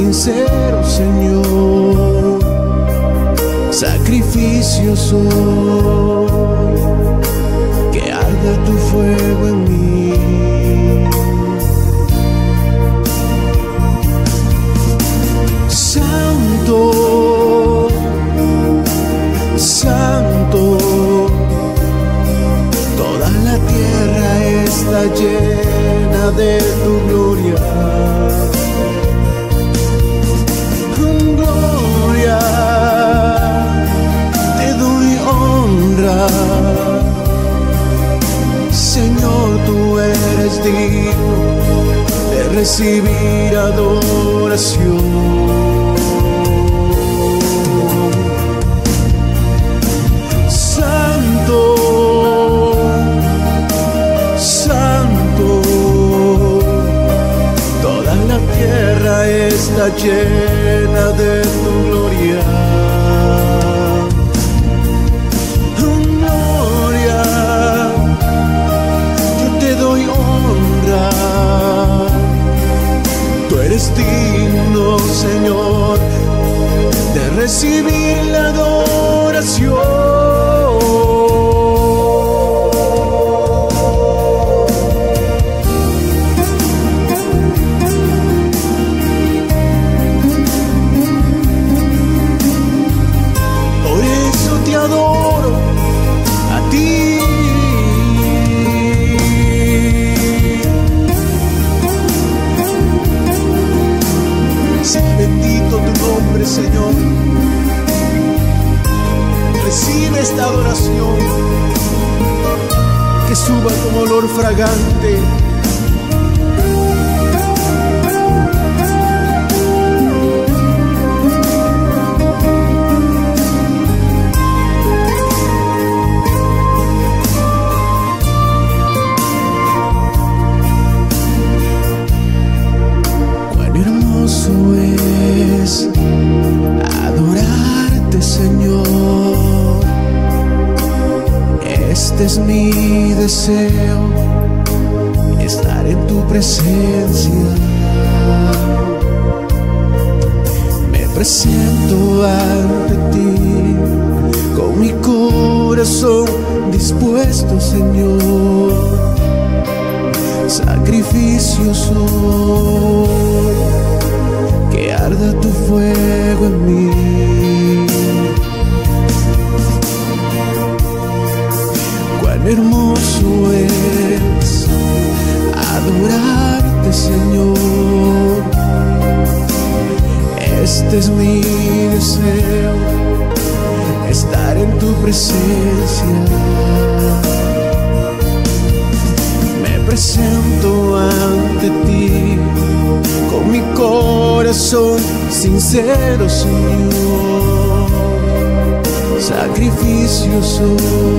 sincero, Señor. Sacrificio soy. eu sou. sincero, Señor, sacrificio soy.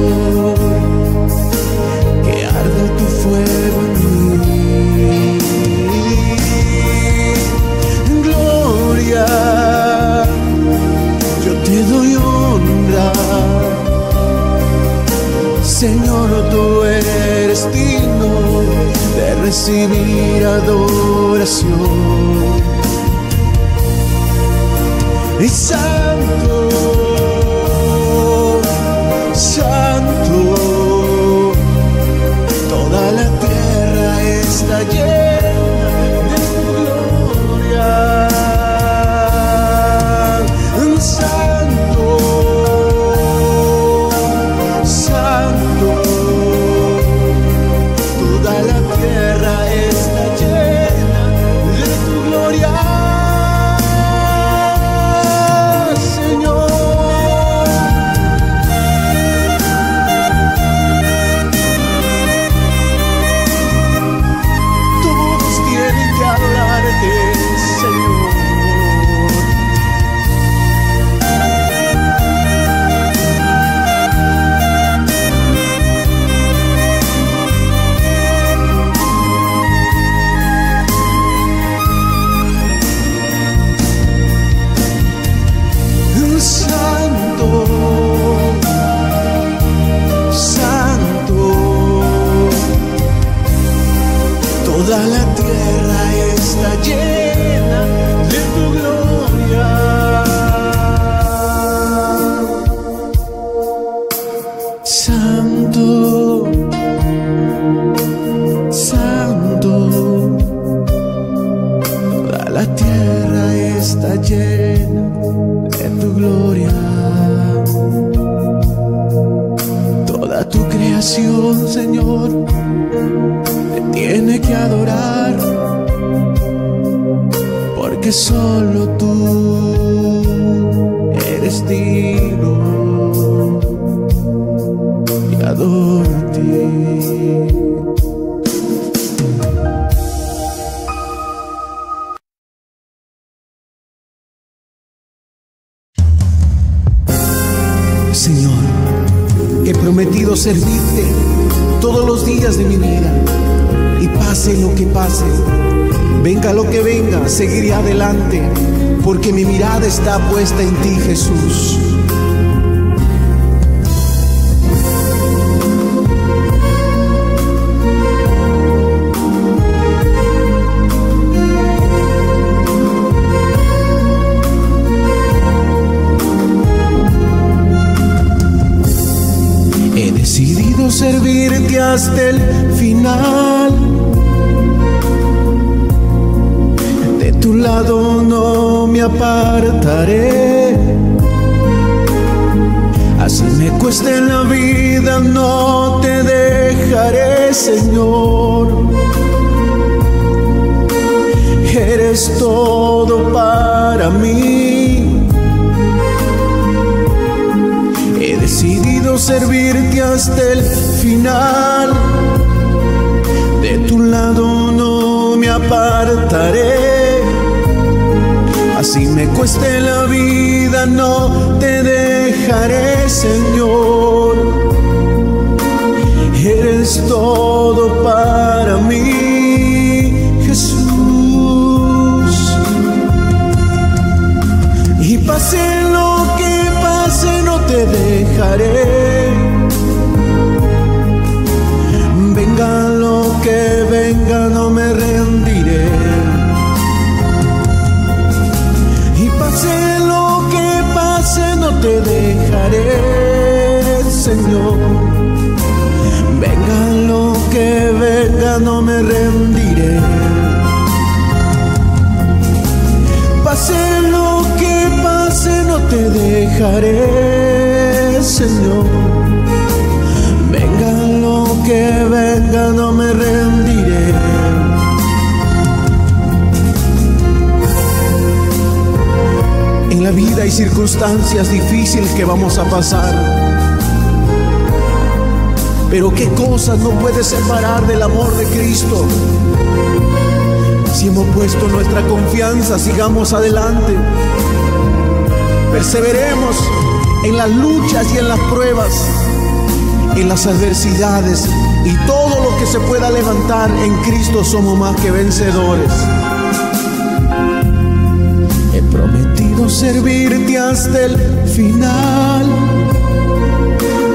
Porque solo tú eres digno y adoro a ti. Señor, he prometido servirte todos los días de mi vida y pase lo que pase, venga lo que venga, seguiré adelante porque mi mirada está puesta en ti, Jesús. He decidido servirte hasta el apartaré. Así me cueste la vida, no te dejaré, Señor. Eres todo para mí. He decidido servirte hasta el final. De tu lado no me apartaré. Así me cueste la vida, no te dejaré, Señor. Eres todo Señor. Venga lo que venga, no me rendiré. En la vida hay circunstancias difíciles que vamos a pasar. Pero qué cosas no puede separar del amor de Cristo. Si hemos puesto nuestra confianza, sigamos adelante. Perseveremos en las luchas y en las pruebas, en las adversidades y todo lo que se pueda levantar en Cristo somos más que vencedores. He prometido servirte hasta el final.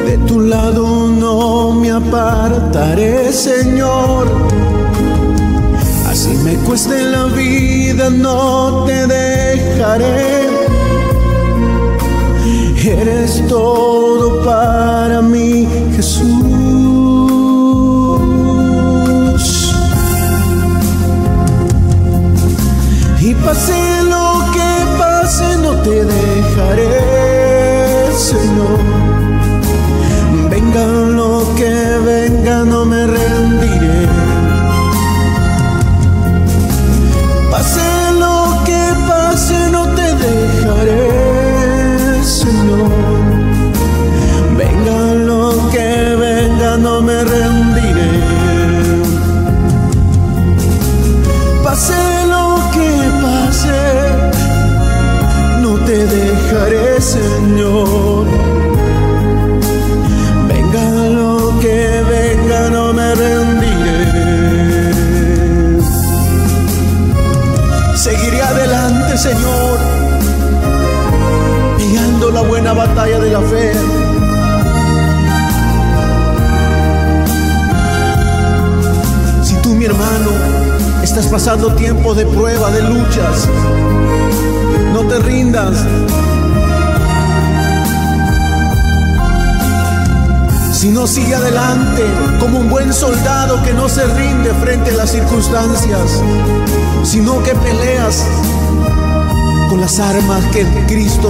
De tu lado no me apartaré, Señor. Así me cueste la vida, no te dejaré. Eres todo para mí, Jesús. Y pase lo que pase, no te dejaré,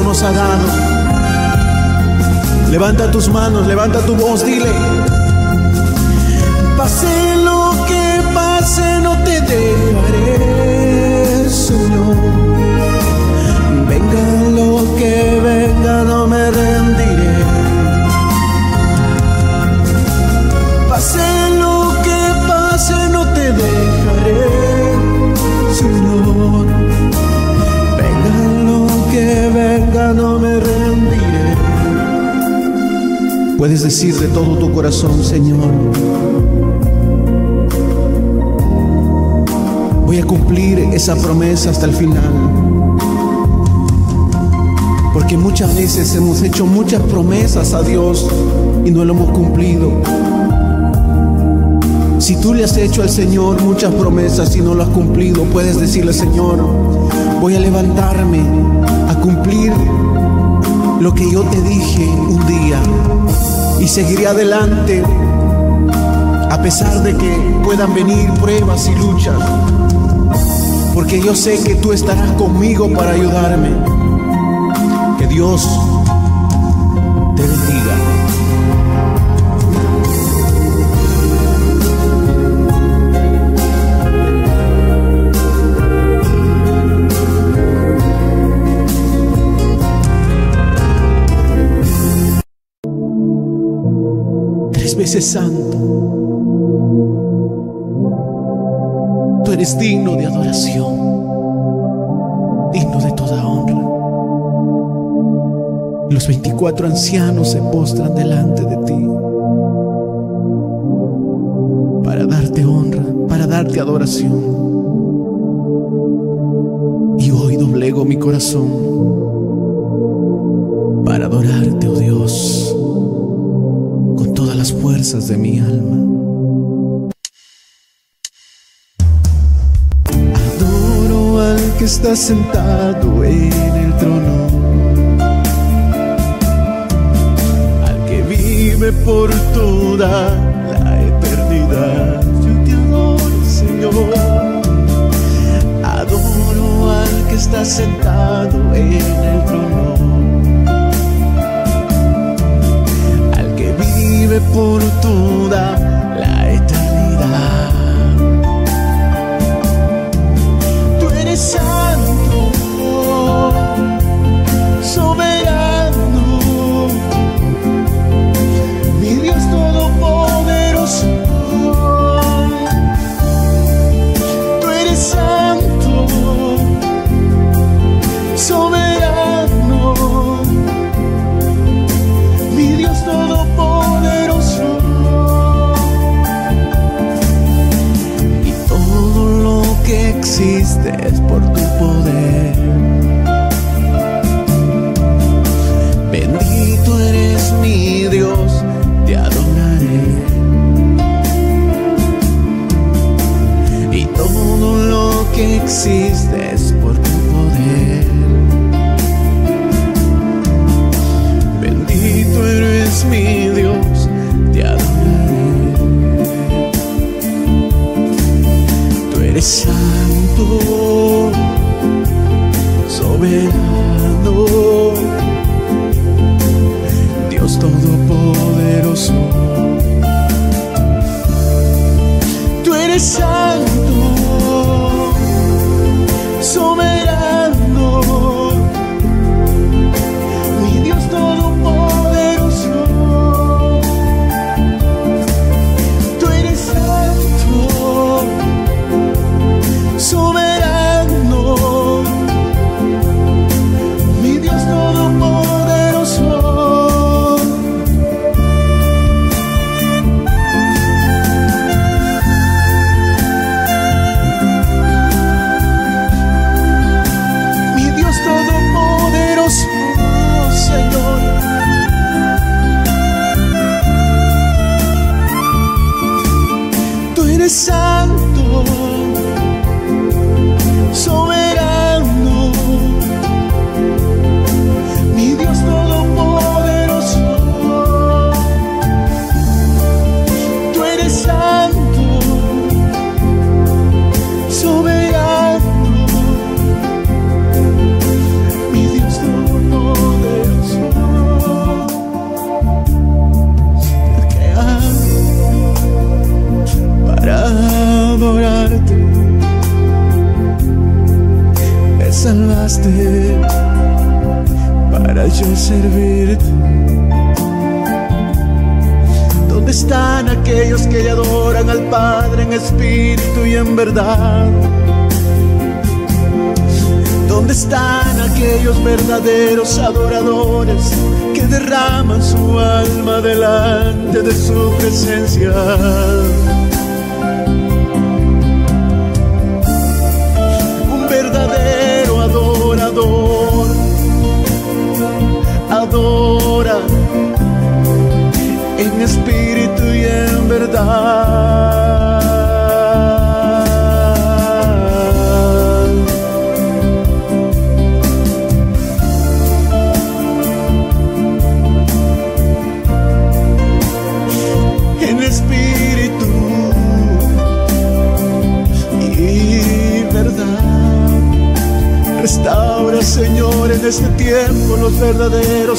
Nos ha dado. Levanta tus manos, levanta tu voz, dile. Pase lo que pase, no te dejaré, Señor. Puedes decir de todo tu corazón, Señor. Voy a cumplir esa promesa hasta el final. Porque muchas veces hemos hecho muchas promesas a Dios y no lo hemos cumplido. Si tú le has hecho al Señor muchas promesas y no lo has cumplido, puedes decirle, Señor, voy a levantarme a cumplir lo que yo te dije un día y seguiré adelante a pesar de que puedan venir pruebas y luchas, porque yo sé que tú estarás conmigo para ayudarme. Que Dios Veces santo. Tú eres digno de adoración, digno de toda honra. Los 24 ancianos se postran delante de ti para darte honra, para darte adoración. Y hoy doblego mi corazón fuerzas de mi alma. Adoro al que está sentado en el trono, al que vive por toda la eternidad. Yo te adoro, Señor. Adoro al que está sentado en el trono, vive por alma delante de su presencia? Un verdadero adorador adora en espíritu y en verdad.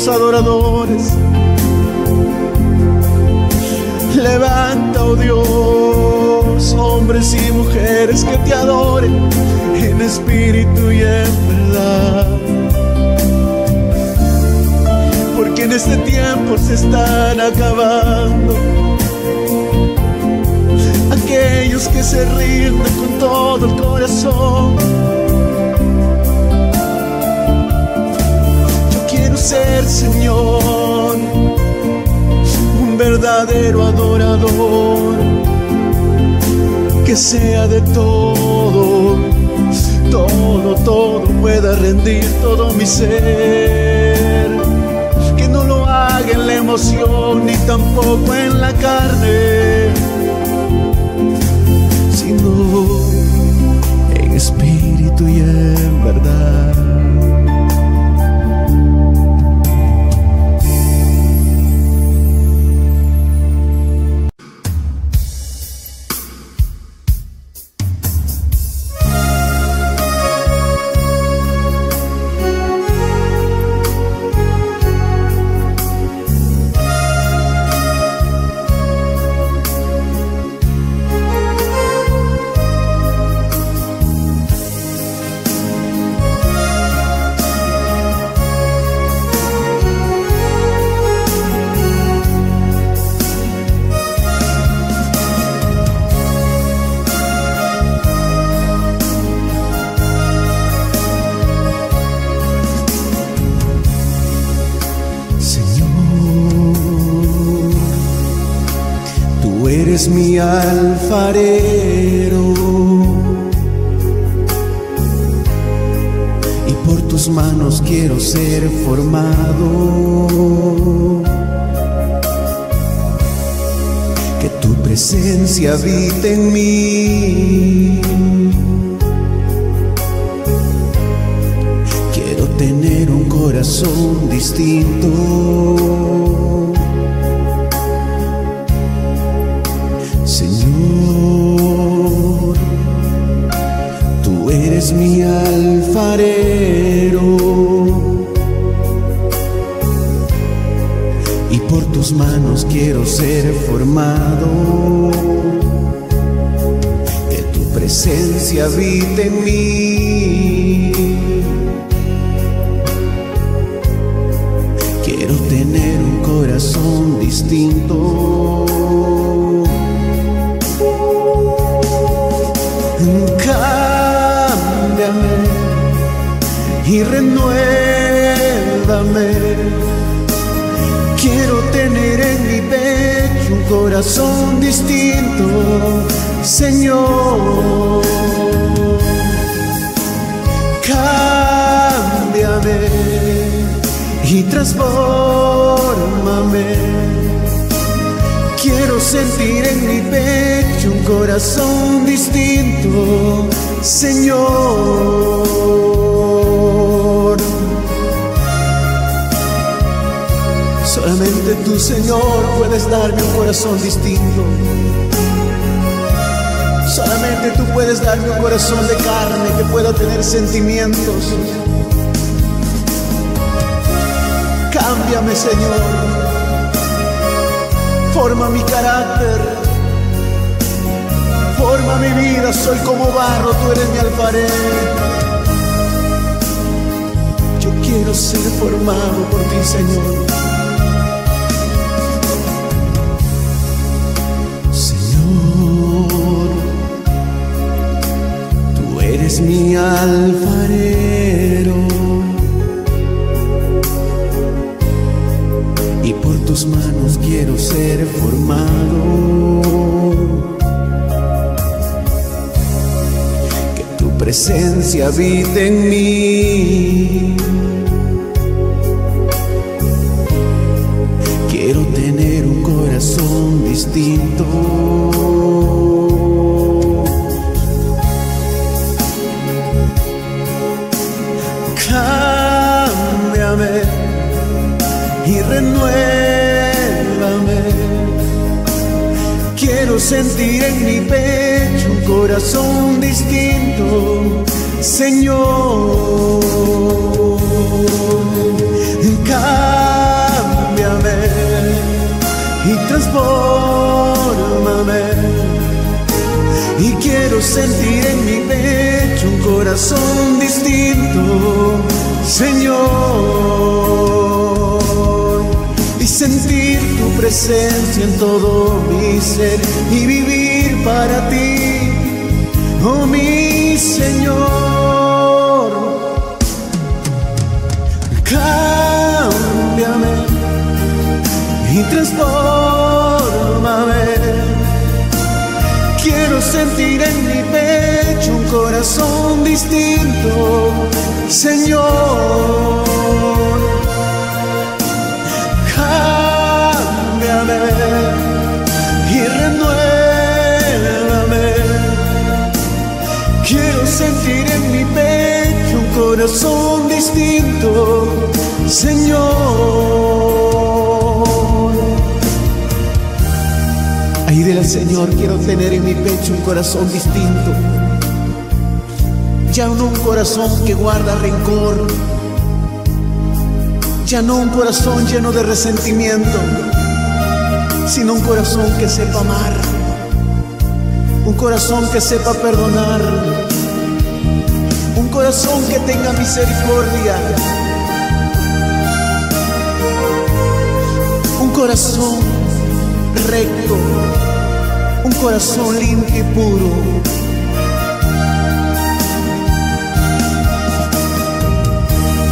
Adoradores. Levanta, oh Dios, hombres y mujeres que te adoren en espíritu y en verdad. Porque en este tiempo se están acabando aquellos que se rinden con todo el corazón. Ser, Señor, un verdadero adorador, que sea de todo, todo, todo pueda rendir todo mi ser. Que no lo haga en la emoción ni tampoco en la carne sino presencia habite en mí. Señor. Cámbiame y transfórmame. Quiero sentir en mi pecho un corazón distinto, Señor. Solamente tú, Señor, puedes darme un corazón distinto. Tú puedes darme un corazón de carne que pueda tener sentimientos. Cámbiame, Señor. Forma mi carácter. Forma mi vida. Soy como barro, tú eres mi alfarero. Yo quiero ser formado por ti, Señor. Eres mi alfarero y por tus manos quiero ser formado. Que tu presencia habite en mí. Quiero tener un corazón distinto. Sentir en mi pecho un corazón distinto, Señor. Cámbiame y transfórmame. Y quiero sentir en mi pecho un corazón distinto, Señor, sentir tu presencia en todo mi ser y vivir para ti, oh mi Señor. Cámbiame y transfórmame. Quiero sentir en mi pecho un corazón distinto, Señor. Y renuévame. Quiero sentir en mi pecho un corazón distinto, Señor. Ahí del Señor quiero tener en mi pecho un corazón distinto. Ya no un corazón que guarda rencor. Ya no un corazón lleno de resentimiento, sino un corazón que sepa amar. Un corazón que sepa perdonar. Un corazón que tenga misericordia. Un corazón recto, un corazón limpio y puro.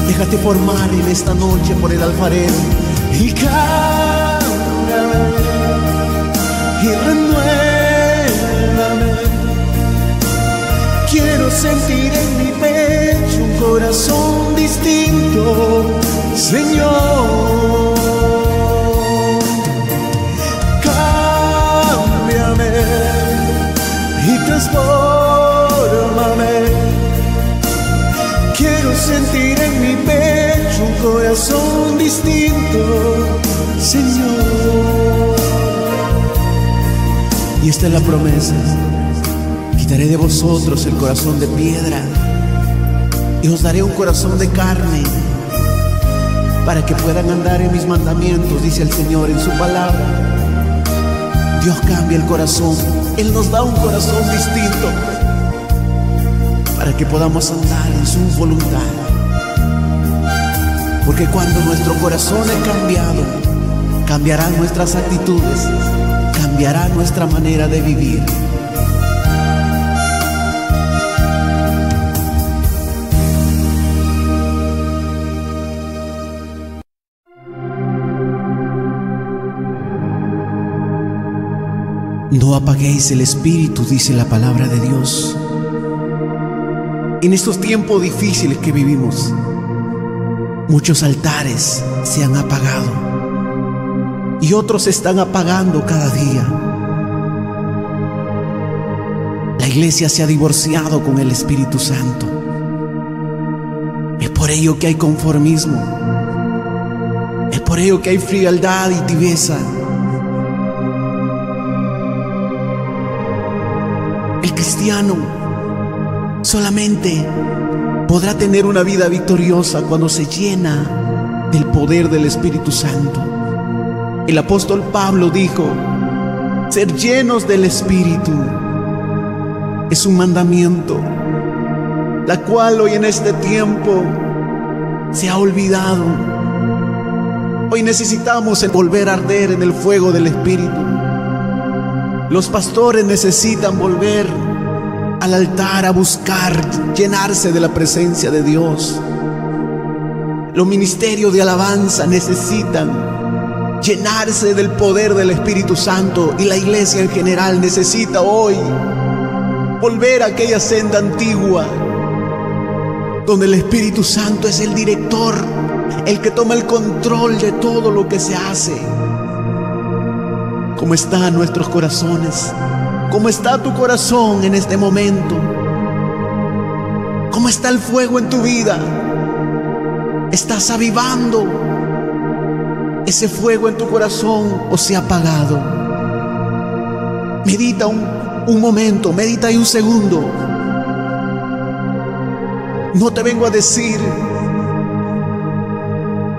Déjate formar en esta noche por el alfarero y cámbiame y renuévame. Quiero sentir en mi pecho un corazón distinto, Señor. Cámbiame y transfórmame. Quiero sentir en mi pecho un corazón distinto, Señor. Y esta es la promesa. Quitaré de vosotros el corazón de piedra y os daré un corazón de carne para que puedan andar en mis mandamientos, dice el Señor en su palabra. Dios cambia el corazón, Él nos da un corazón distinto para que podamos andar en su voluntad. Porque cuando nuestro corazón es cambiado, cambiarán nuestras actitudes, cambiará nuestra manera de vivir. No apaguéis el espíritu, dice la palabra de Dios. En estos tiempos difíciles que vivimos, muchos altares se han apagado y otros se están apagando cada día. La iglesia se ha divorciado con el Espíritu Santo. Es por ello que hay conformismo. Es por ello que hay frialdad y tibieza. El cristiano solamente podrá tener una vida victoriosa cuando se llena del poder del Espíritu Santo. El apóstol Pablo dijo, ser llenos del Espíritu es un mandamiento, la cual hoy en este tiempo se ha olvidado. Hoy necesitamos volver a arder en el fuego del Espíritu. Los pastores necesitan volver al altar a buscar llenarse de la presencia de Dios. Los ministerios de alabanza necesitan llenarse del poder del Espíritu Santo y la iglesia en general necesita hoy volver a aquella senda antigua donde el Espíritu Santo es el director, el que toma el control de todo lo que se hace. ¿Cómo están nuestros corazones? ¿Cómo está tu corazón en este momento? ¿Cómo está el fuego en tu vida? ¿Estás avivando ese fuego en tu corazón o se ha apagado? Medita un, un momento, medita ahí un segundo. No te vengo a decir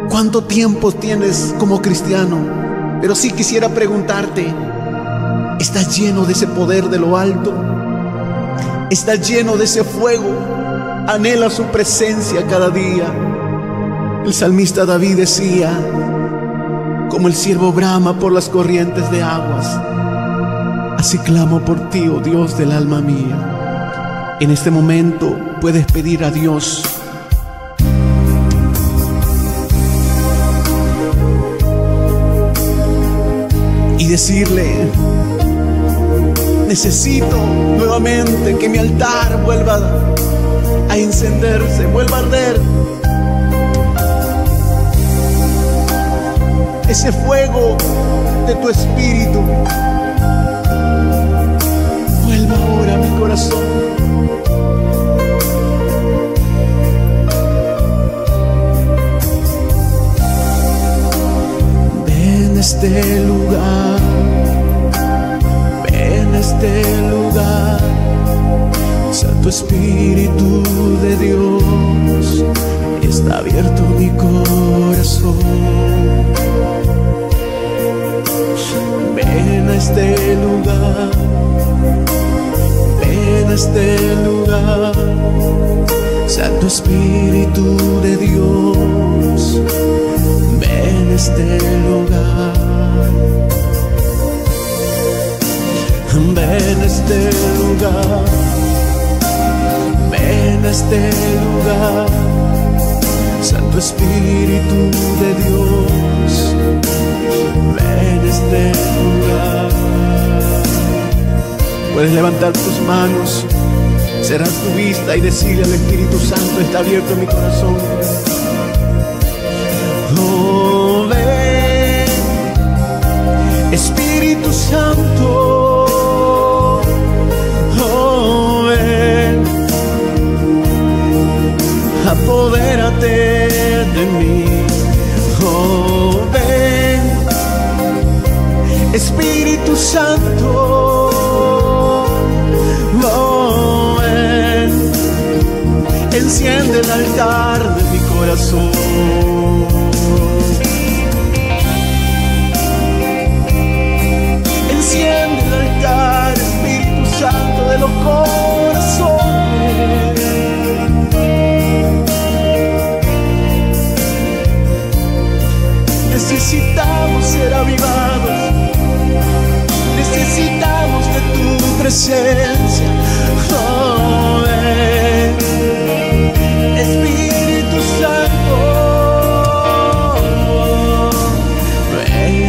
cuánto tiempo tienes como cristiano, pero sí quisiera preguntarte, ¿estás lleno de ese poder de lo alto? ¿Estás lleno de ese fuego? Anhela su presencia cada día. El salmista David decía, como el siervo brama por las corrientes de aguas, así clamo por ti, oh Dios del alma mía. En este momento puedes pedir a Dios y decirle, necesito nuevamente que mi altar vuelva a encenderse, vuelva a arder. Ese fuego de tu espíritu. Vuelva ahora a mi corazón. Ven este lugar, ven a este lugar, Santo Espíritu de Dios, está abierto mi corazón. Ven a este lugar, ven a este lugar, Santo Espíritu de Dios, ven a este lugar. Ven a este lugar, ven a este lugar, Espíritu de Dios, ven este lugar. Puedes levantar tus manos, cerrar tu vista y decirle al Espíritu Santo, está abierto mi corazón. Oh, ven, Espíritu Santo. Oh, ven, Espíritu Santo. Oh, ven, enciende el altar presencia. Oh, ven,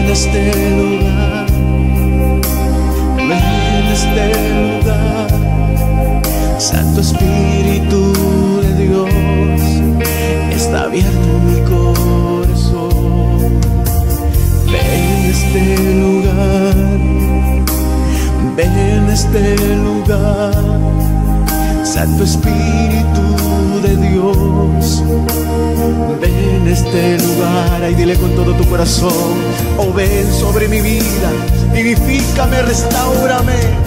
este lugar, este lugar. Santo Espíritu de Dios, ven a este lugar y dile con todo tu corazón, oh ven sobre mi vida, vivifícame, restaurame.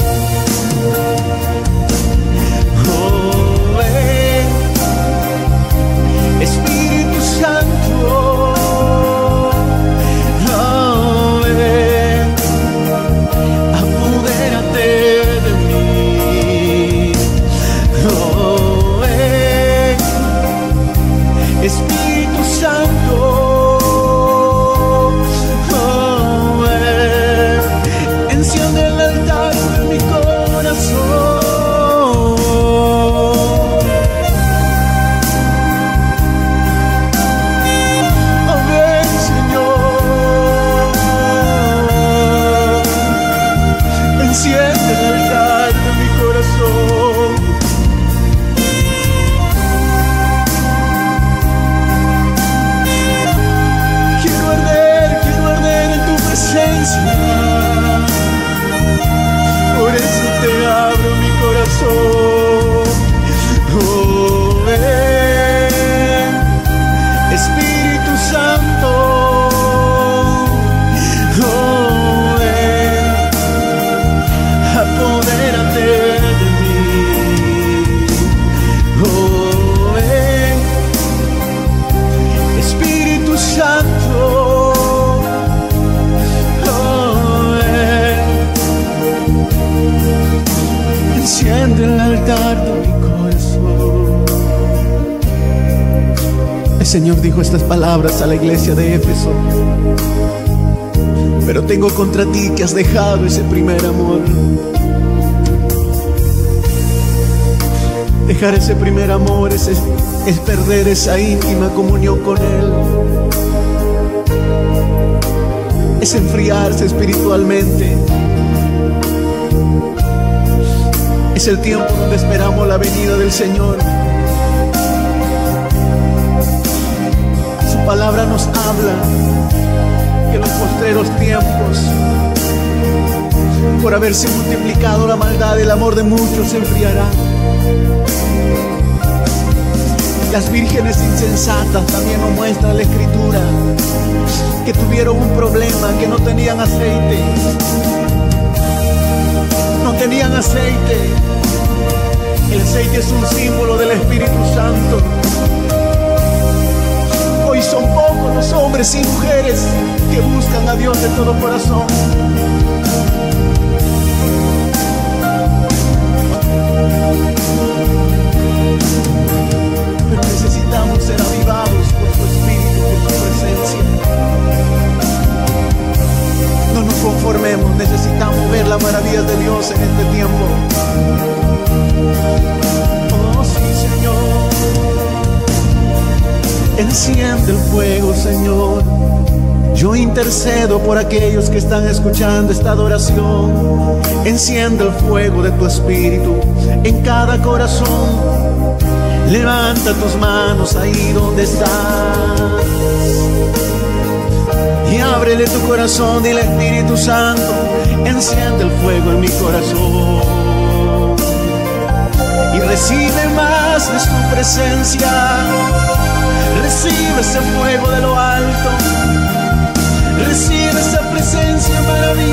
Estas palabras a la iglesia de Éfeso. Pero tengo contra ti que has dejado ese primer amor. Dejar ese primer amor es, es perder esa íntima comunión con Él. Es enfriarse espiritualmente. Es el tiempo donde esperamos la venida del Señor. Palabra nos habla que en los postreros tiempos, por haberse multiplicado la maldad, el amor de muchos se enfriará. Las vírgenes insensatas también nos muestra la escritura que tuvieron un problema, que no tenían aceite. No tenían aceite. El aceite es un símbolo del Espíritu Santo. Hoy son pocos los hombres y mujeres que buscan a Dios de todo corazón. Pero necesitamos ser avivados por su Espíritu, por su presencia. No nos conformemos, necesitamos ver las maravillas de Dios en este tiempo. Oh sí, Señor. Enciende el fuego, Señor. Yo intercedo por aquellos que están escuchando esta adoración. Enciende el fuego de tu espíritu en cada corazón. Levanta tus manos ahí donde estás. Y ábrele tu corazón, dile Espíritu Santo, enciende el fuego en mi corazón. Y recibe más de su presencia. Recibe ese fuego de lo alto. Recibe esa presencia maravillosa.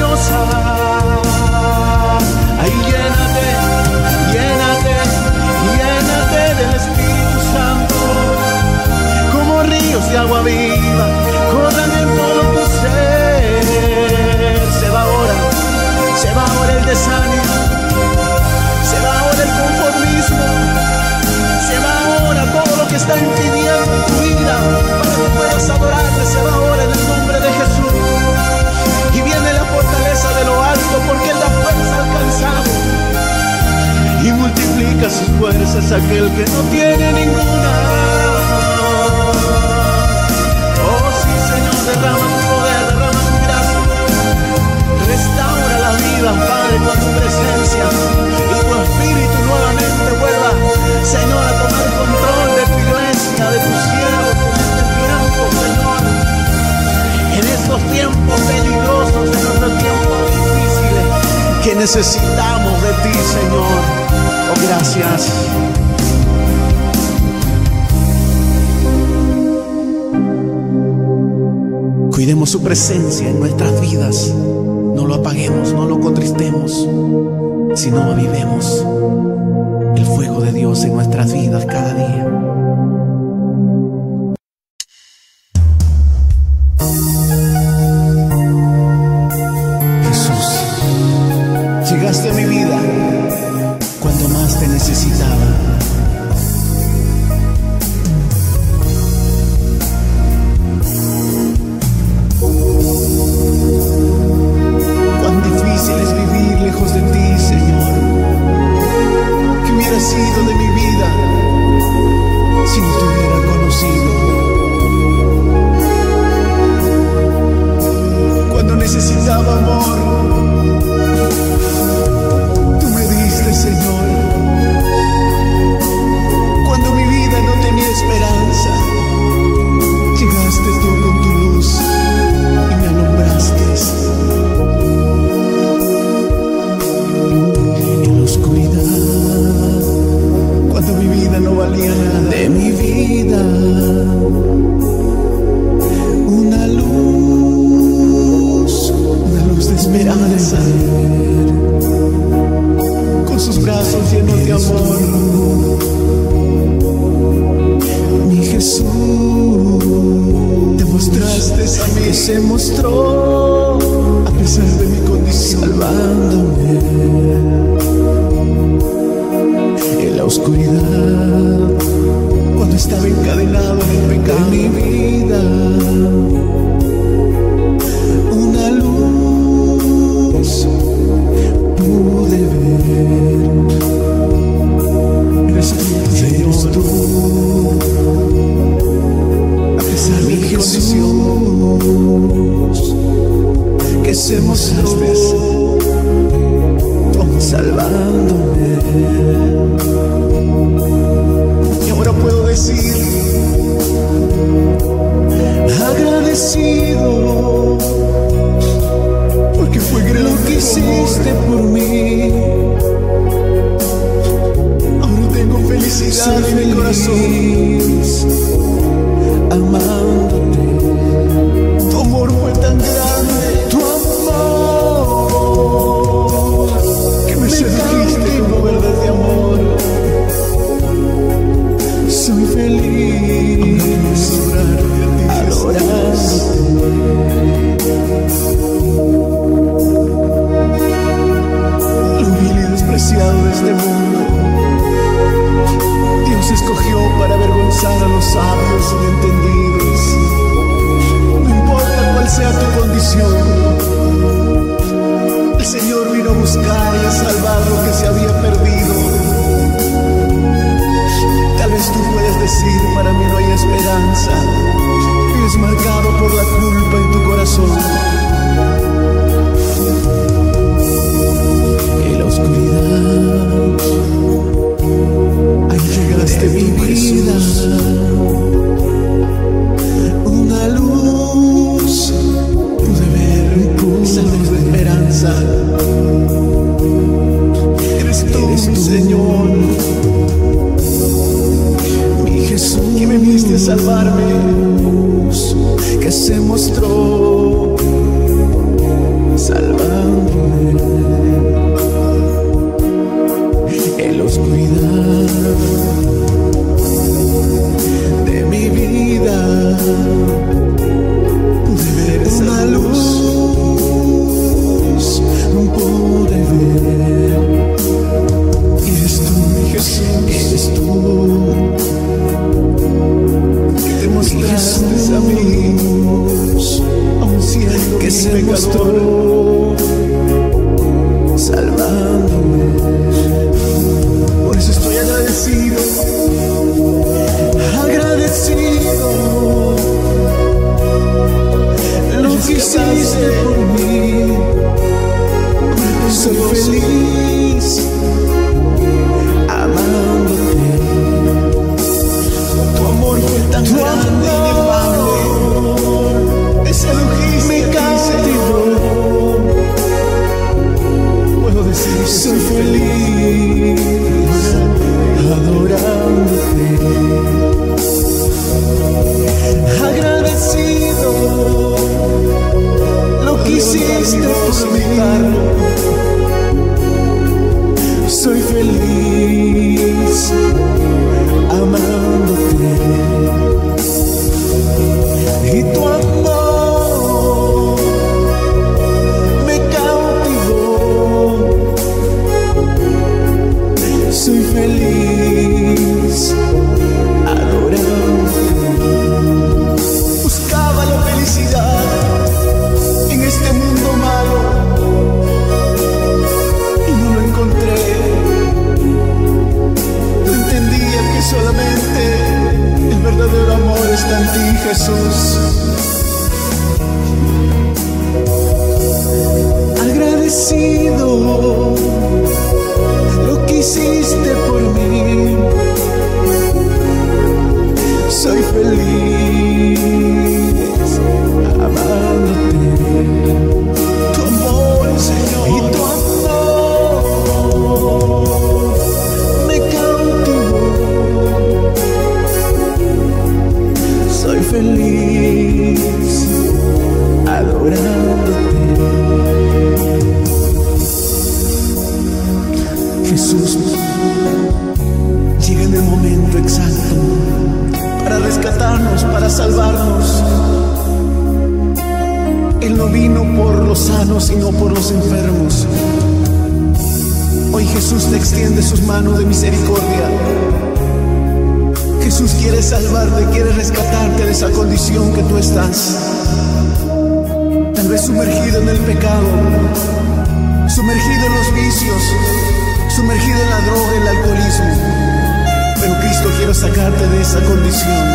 Sacarte de esa condición.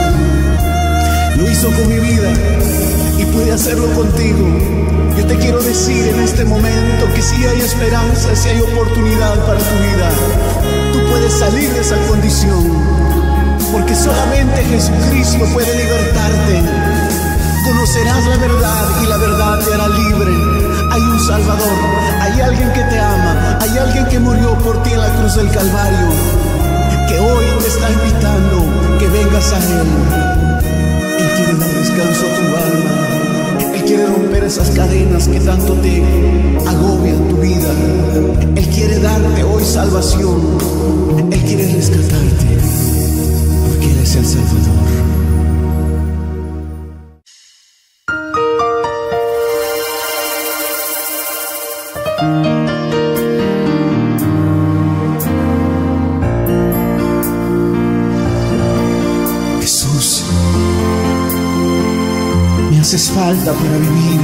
Lo hizo con mi vida y puede hacerlo contigo. Yo te quiero decir en este momento que si hay esperanza, si hay oportunidad para tu vida, tú puedes salir de esa condición. Porque solamente Jesucristo puede libertarte. Conocerás la verdad y la verdad te hará libre. Hay un Salvador, hay alguien que te ama, hay alguien que murió por ti en la cruz del Calvario, que hoy te está invitando que vengas a Él. Él quiere dar descanso a tu alma. Él quiere romper esas cadenas que tanto te agobian tu vida. Él quiere darte hoy salvación. Él quiere rescatarte. Porque Él es el Salvador. Falta para vivir.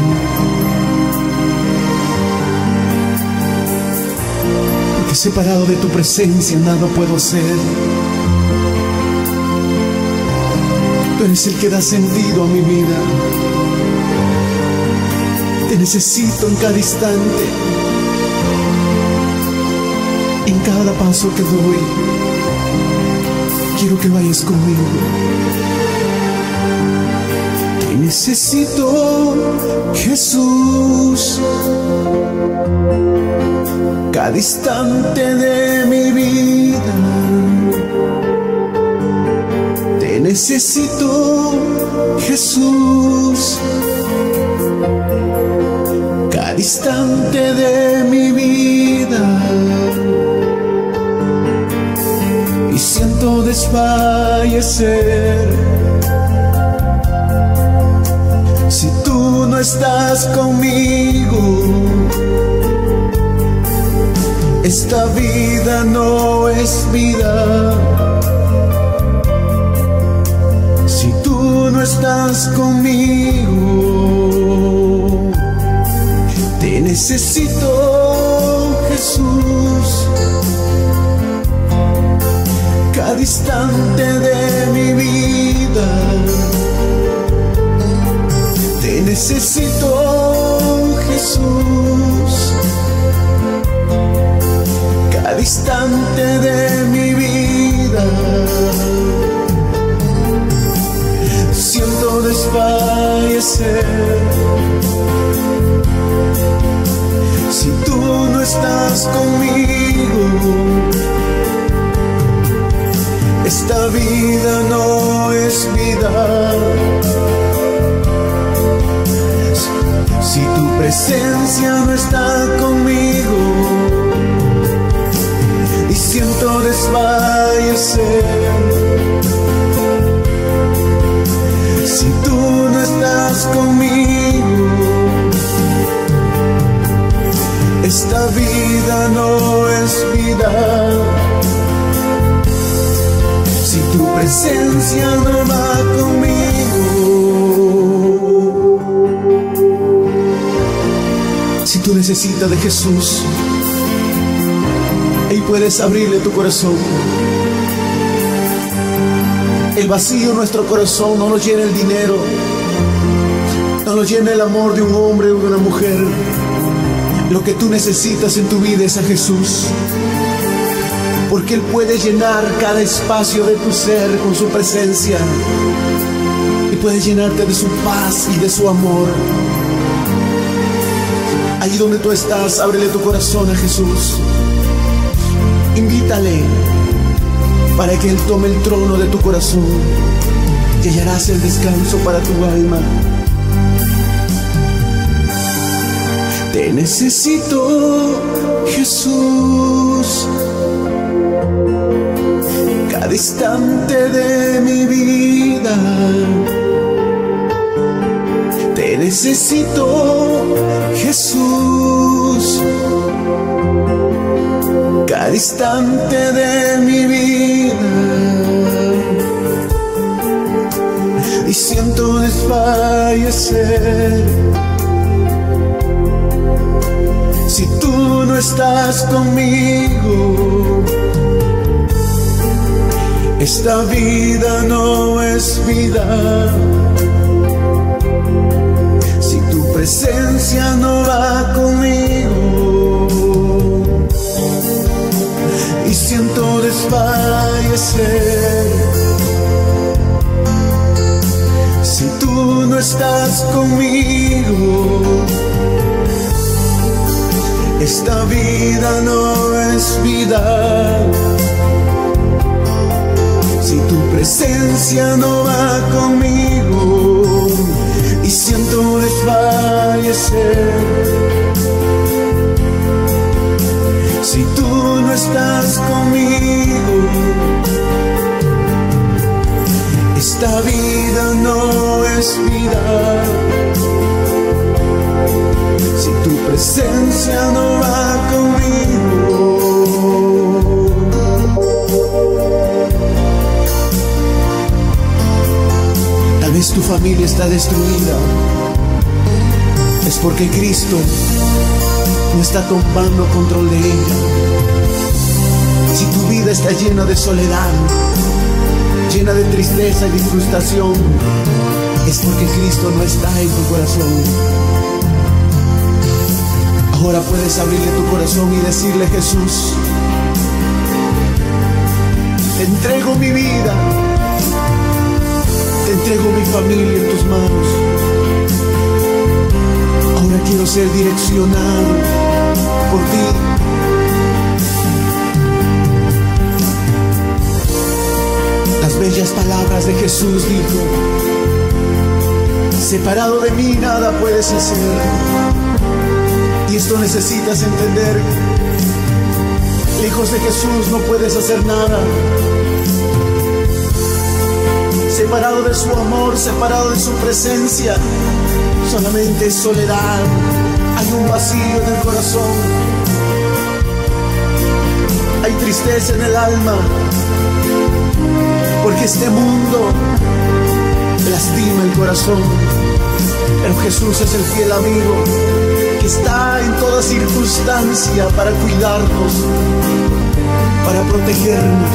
Porque separado de tu presencia nada puedo hacer. Tú eres el que da sentido a mi vida. Te necesito en cada instante, en cada paso que doy. Quiero que vayas conmigo. Te necesito, Jesús. Cada instante de mi vida. Te necesito, Jesús. Cada instante de mi vida. y siento desfallecer. Estás conmigo, esta vida no es vida. Si tú no estás conmigo, te necesito, Jesús cada instante de mi vida. Necesito, Jesús. Cada instante de mi vida. Siento desfallecer. Si tú no estás conmigo de Jesús, y puedes abrirle tu corazón. El vacío en nuestro corazón no lo llena el dinero, no lo llena el amor de un hombre o de una mujer. Lo que tú necesitas en tu vida es a Jesús, porque Él puede llenar cada espacio de tu ser con su presencia y puede llenarte de su paz y de su amor. Ahí donde tú estás, ábrele tu corazón a Jesús. Invítale para que Él tome el trono de tu corazón y hallarás el descanso para tu alma. Te necesito, Jesús, cada instante de mi vida. Necesito, Jesús cada instante de mi vida. Y siento desfallecer. Si tú no estás conmigo, esta vida no es vida. Presencia no va conmigo y siento desfallecer. Si tú no estás conmigo, esta vida no es vida. Si tu presencia no va conmigo y siento desfallecer. Si tú no estás conmigo, esta vida no es vida. Si tu presencia no va conmigo. Tu familia está destruida. Es porque Cristo no está tomando control de ella. Si tu vida está llena de soledad, llena de tristeza y de frustración, es porque Cristo no está en tu corazón. Ahora puedes abrirle tu corazón y decirle, Jesús, te entrego mi vida, te entrego mi familia en tus manos. Ahora quiero ser direccionado por ti. Las bellas palabras de Jesús dijo, separado de mí nada puedes hacer. Y esto necesitas entender. Hijos de Jesús no puedes hacer nada. Separado de su amor, separado de su presencia, solamente soledad, hay un vacío en el corazón, hay tristeza en el alma, porque este mundo lastima el corazón, pero Jesús es el fiel amigo que está en toda circunstancia para cuidarnos, para protegernos.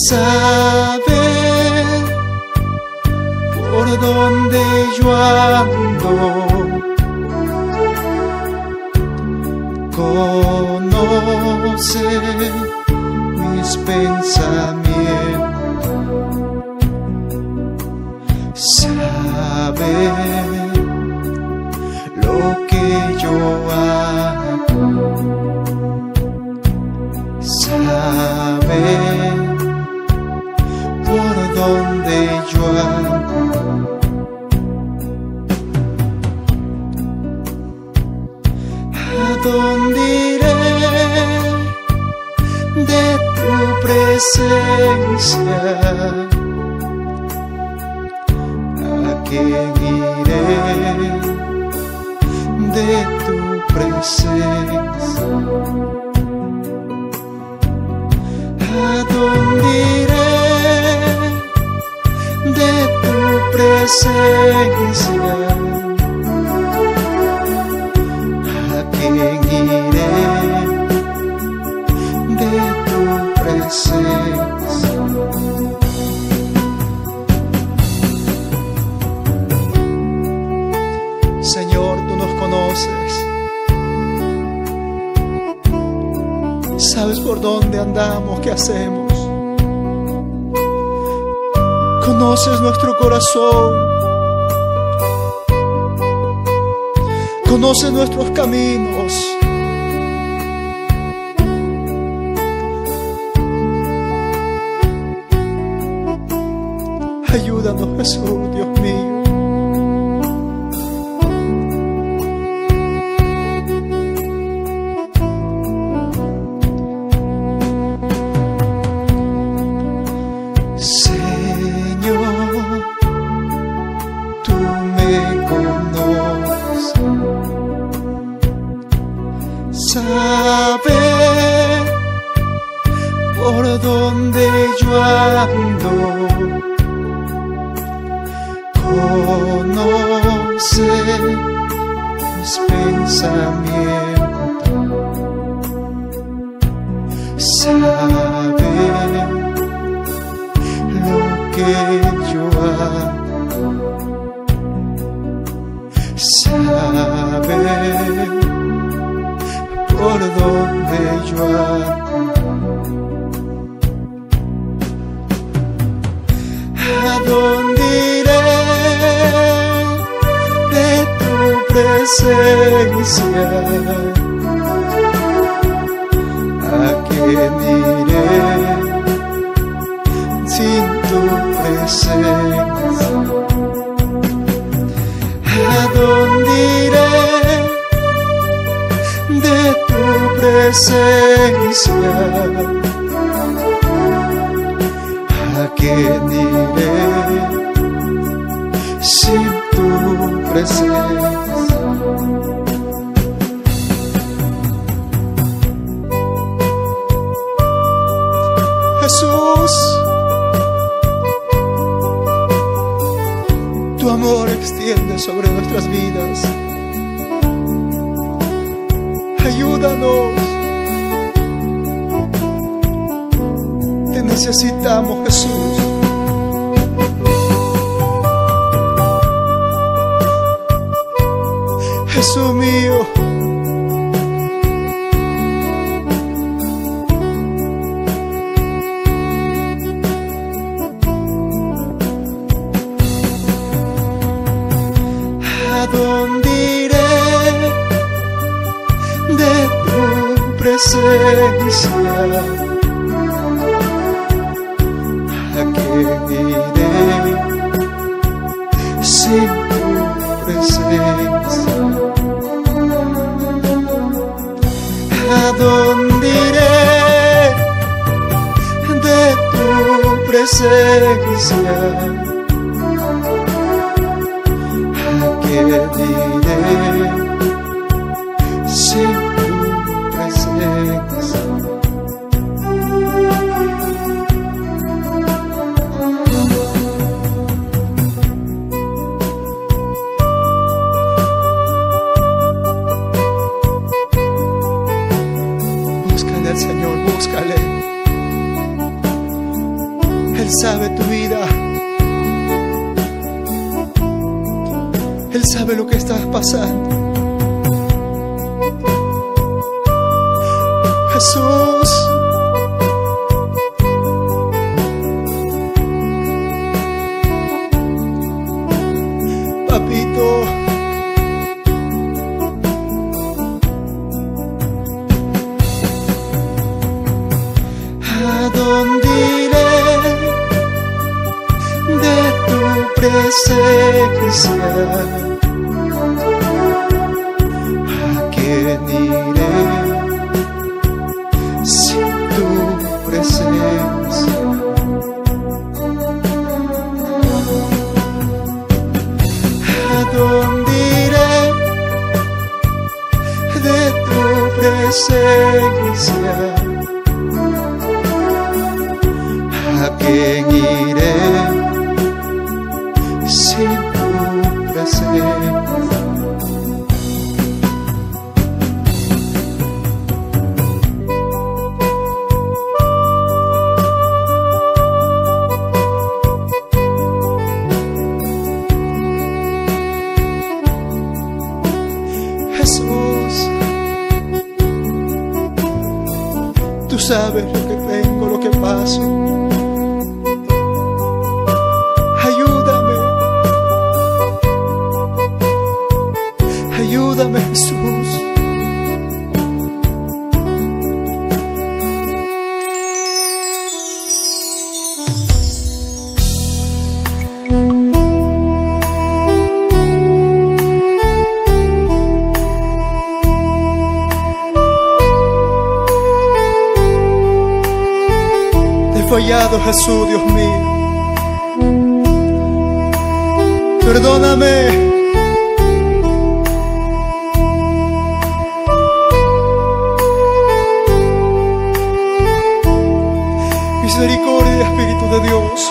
Saber por dónde yo ando. Conoce mis pensamientos, por dónde yo ando. ¿A dónde iré de tu presencia? ¿A quién iré de tu presencia? ¿A dónde iré presencia? ¿A quién iré de tu presencia? Señor, tú nos conoces. Sabes por dónde andamos, qué hacemos. Conoces nuestro corazón. Conoces nuestros caminos. Ayúdanos, Jesús, Jesús, tu amor extiende sobre nuestras vidas. Ayúdanos. Te necesitamos, Jesús. Jesús mío. Presencia? Perdóname. Misericordia, Espíritu de Dios.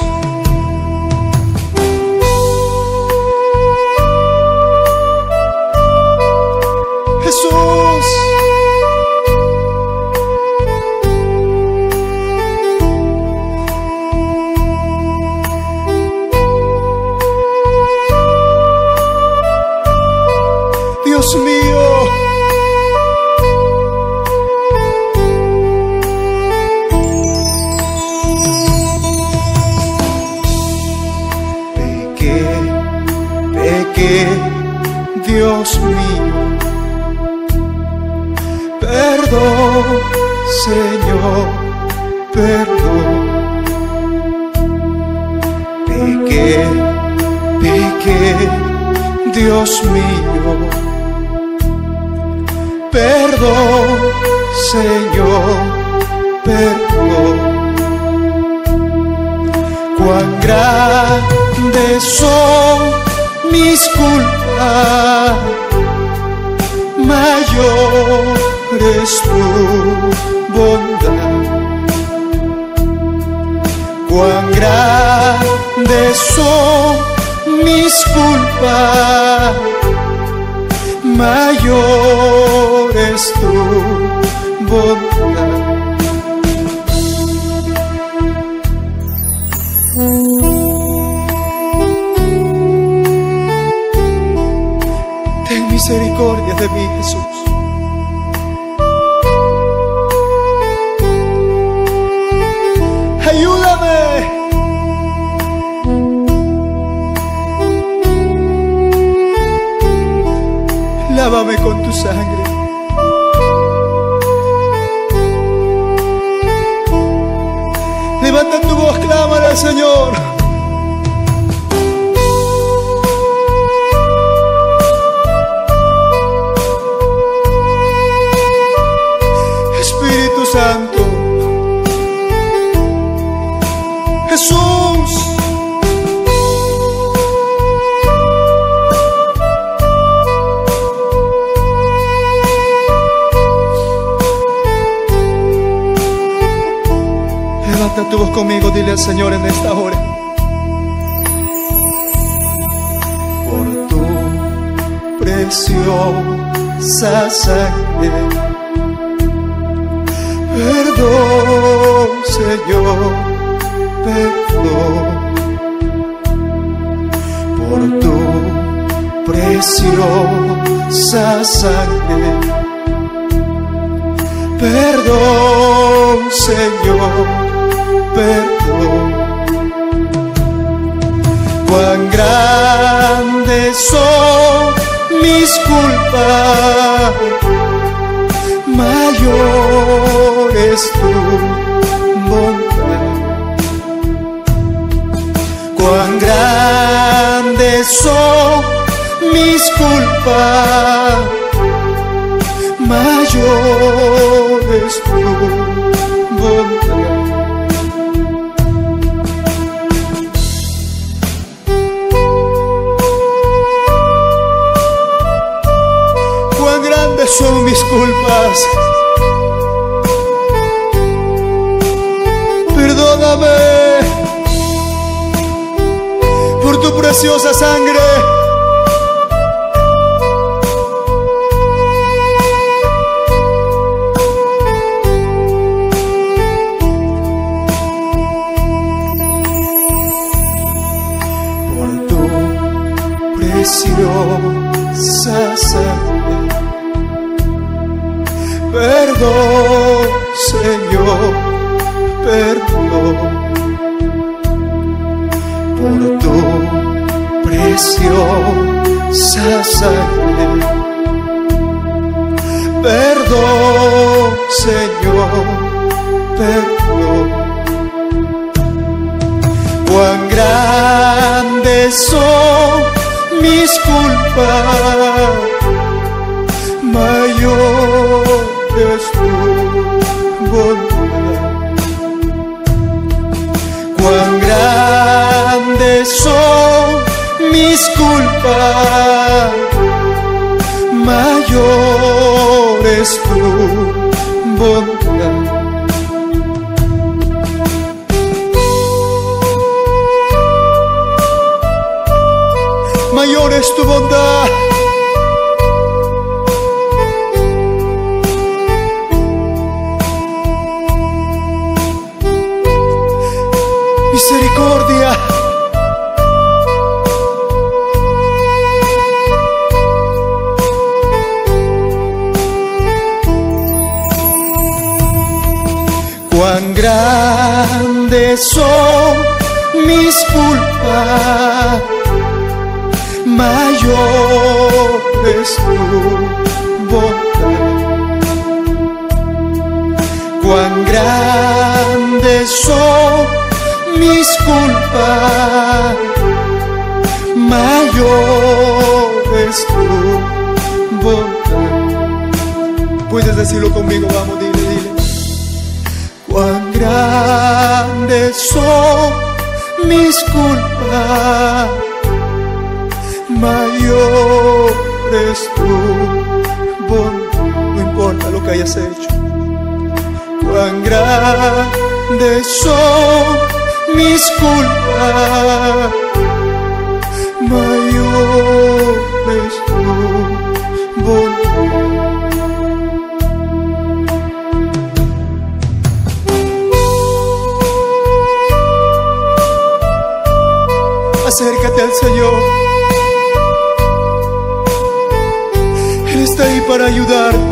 Mis culpas, mayor es tu. Cuán grandes son mis culpas. Perdóname tu preciosa sangre. Por tu preciosa sangre. Perdón, Señor, perdón preciosa sangre. Perdón, Señor, perdón. Cuán grandes son mis culpas, bondad. Misericordia. Cuán grandes son mis culpas, mayor es tu bondad. Cuán grandes son mis culpas, mayor es tu bondad. Puedes decirlo conmigo, vamos, dile, dile. Cuán grandes son mis culpas, mayor es tu bondad. No importa lo que hayas hecho. Cuán grandes son mis culpas, mayor es tu bondad. Acércate al Señor. Ayudarte.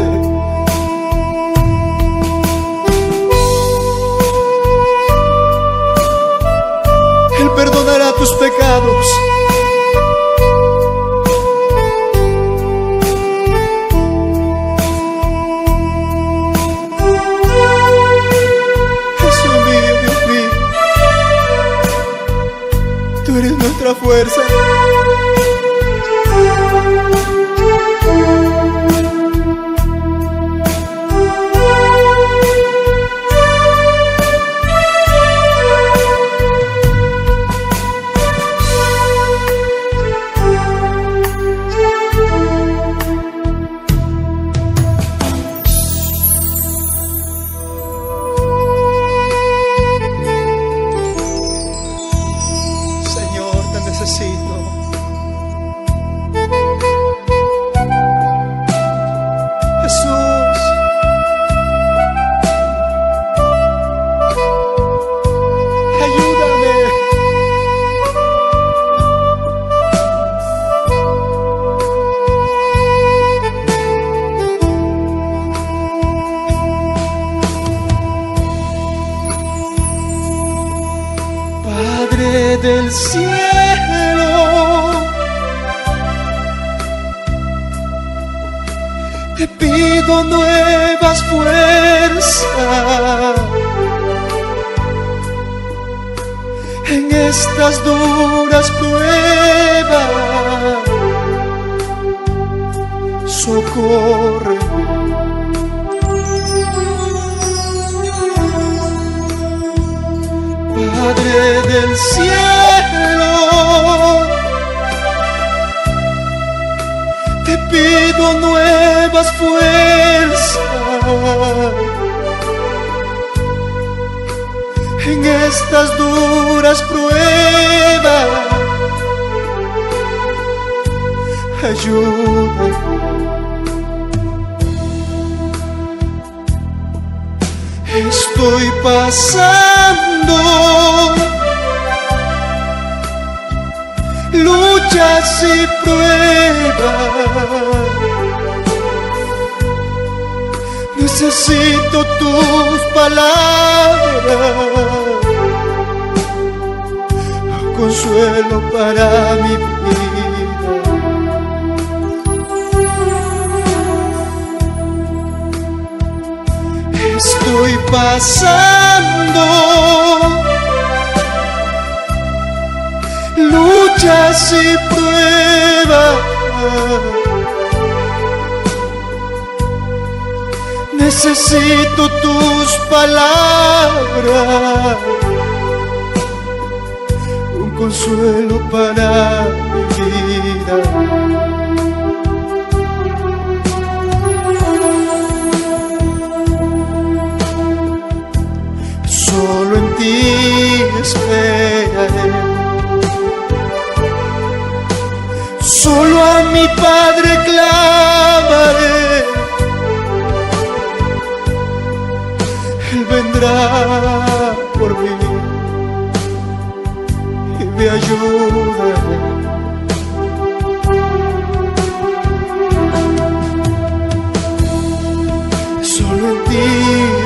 Solo en ti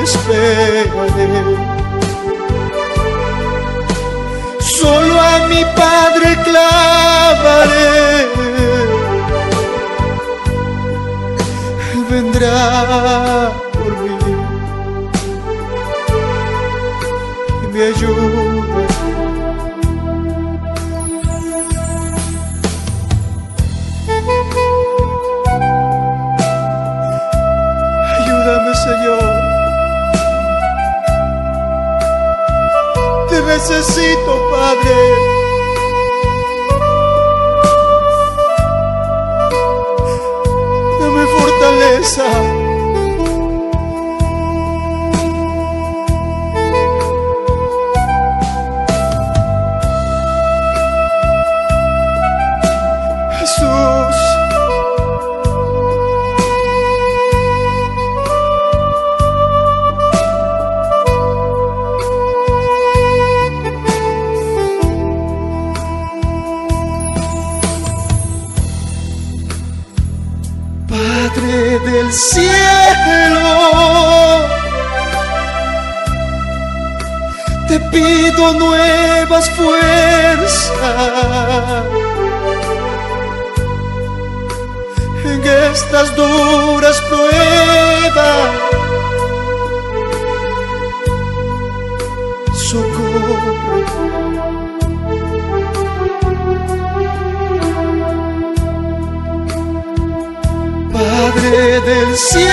esperaré. Solo a mi Padre clamaré. Él vendrá por mí y me ayuda. Necesito, Padre. Dame fortaleza. Cielo, te pido nuevas fuerzas en estas duras pruebas. Del cielo,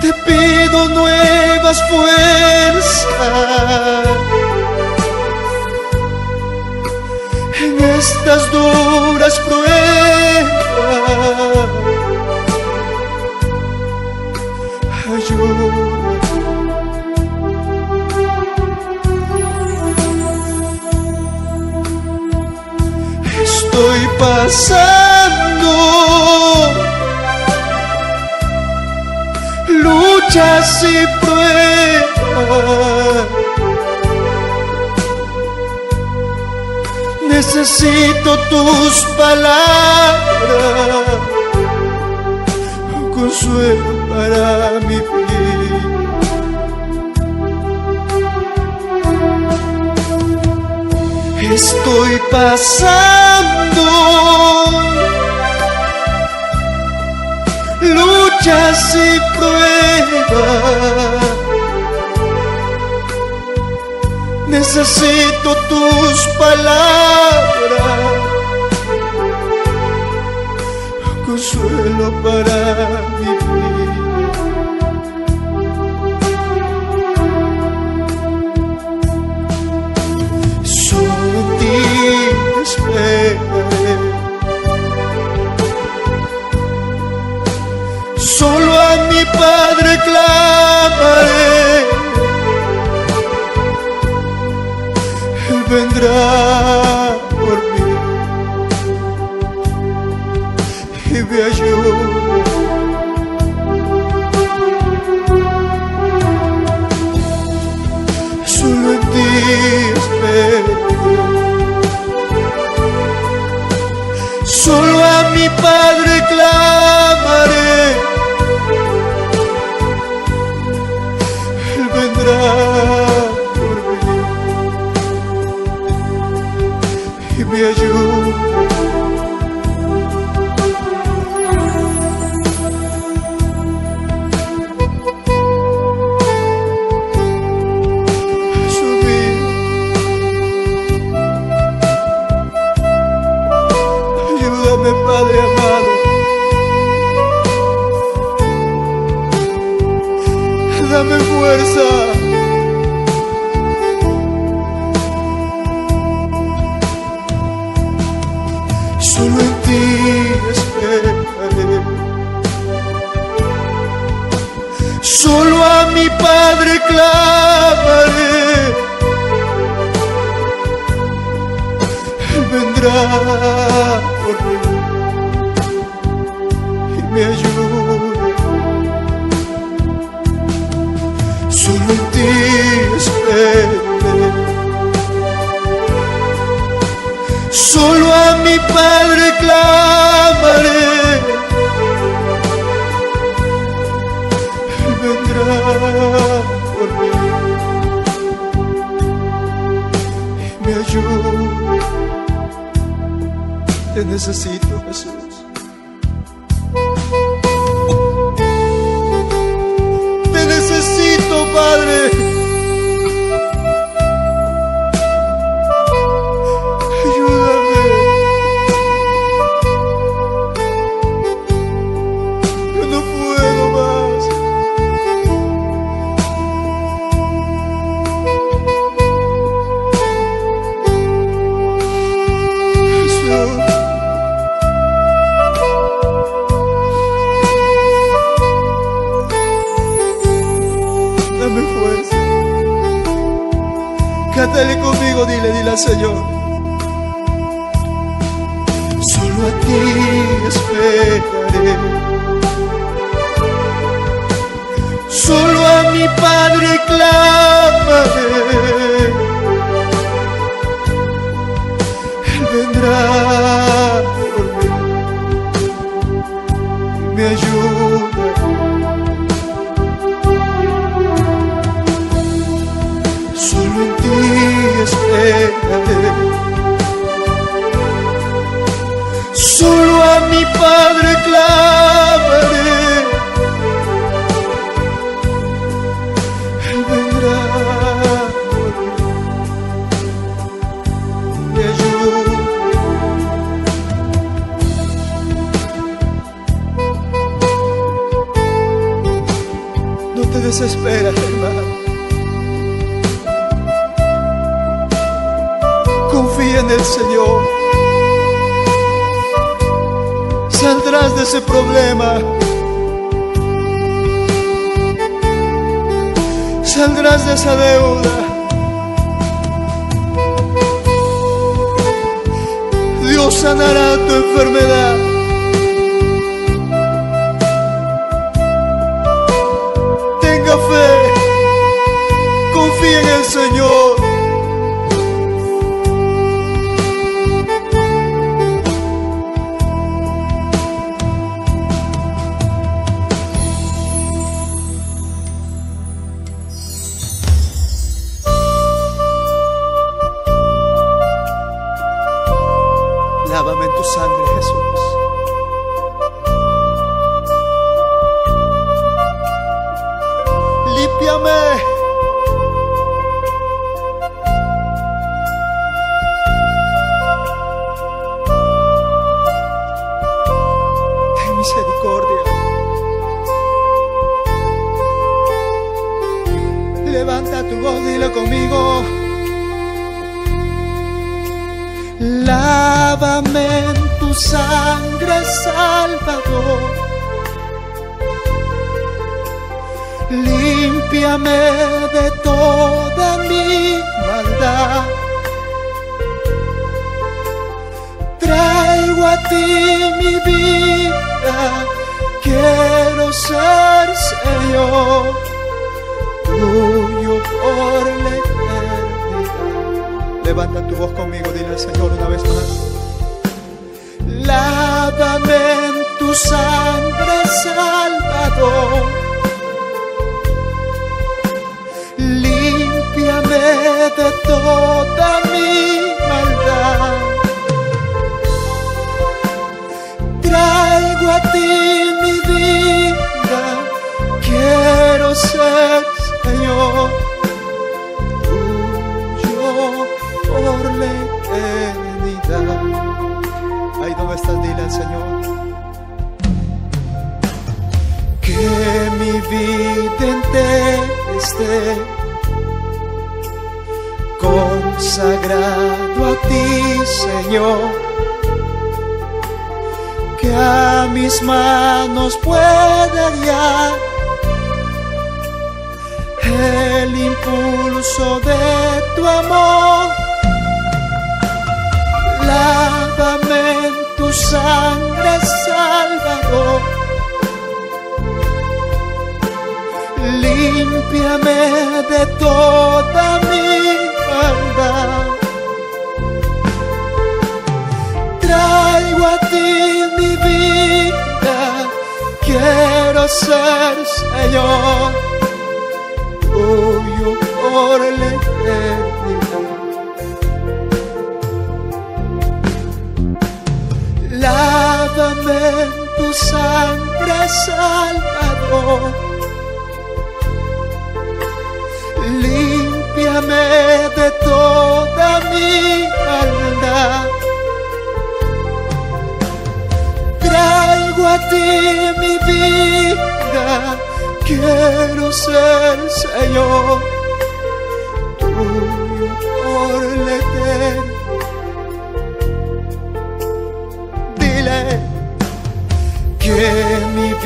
te pido nuevas fuerzas en estas duras pruebas. pasando. Luchas y pruebas. Necesito tus palabras, un consuelo para mi vida. Estoy pasando Luchas y pruebas. Necesito tus palabras, consuelo para vivir. vendrá por mí y me ayuda. Solo en ti espero, solo a mi Padre wiesz już. saldrás de esa deuda. Dios sanará tu enfermedad. Tenga fe, confía en el Señor.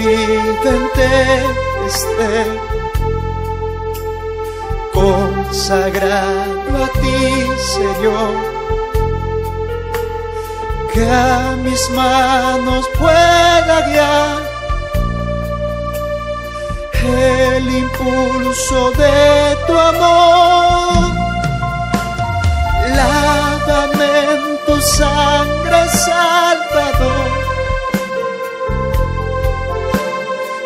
vida esté consagrado a ti, Señor, que a mis manos pueda guiar el impulso de tu amor. Lávame en tu sangre, Salvador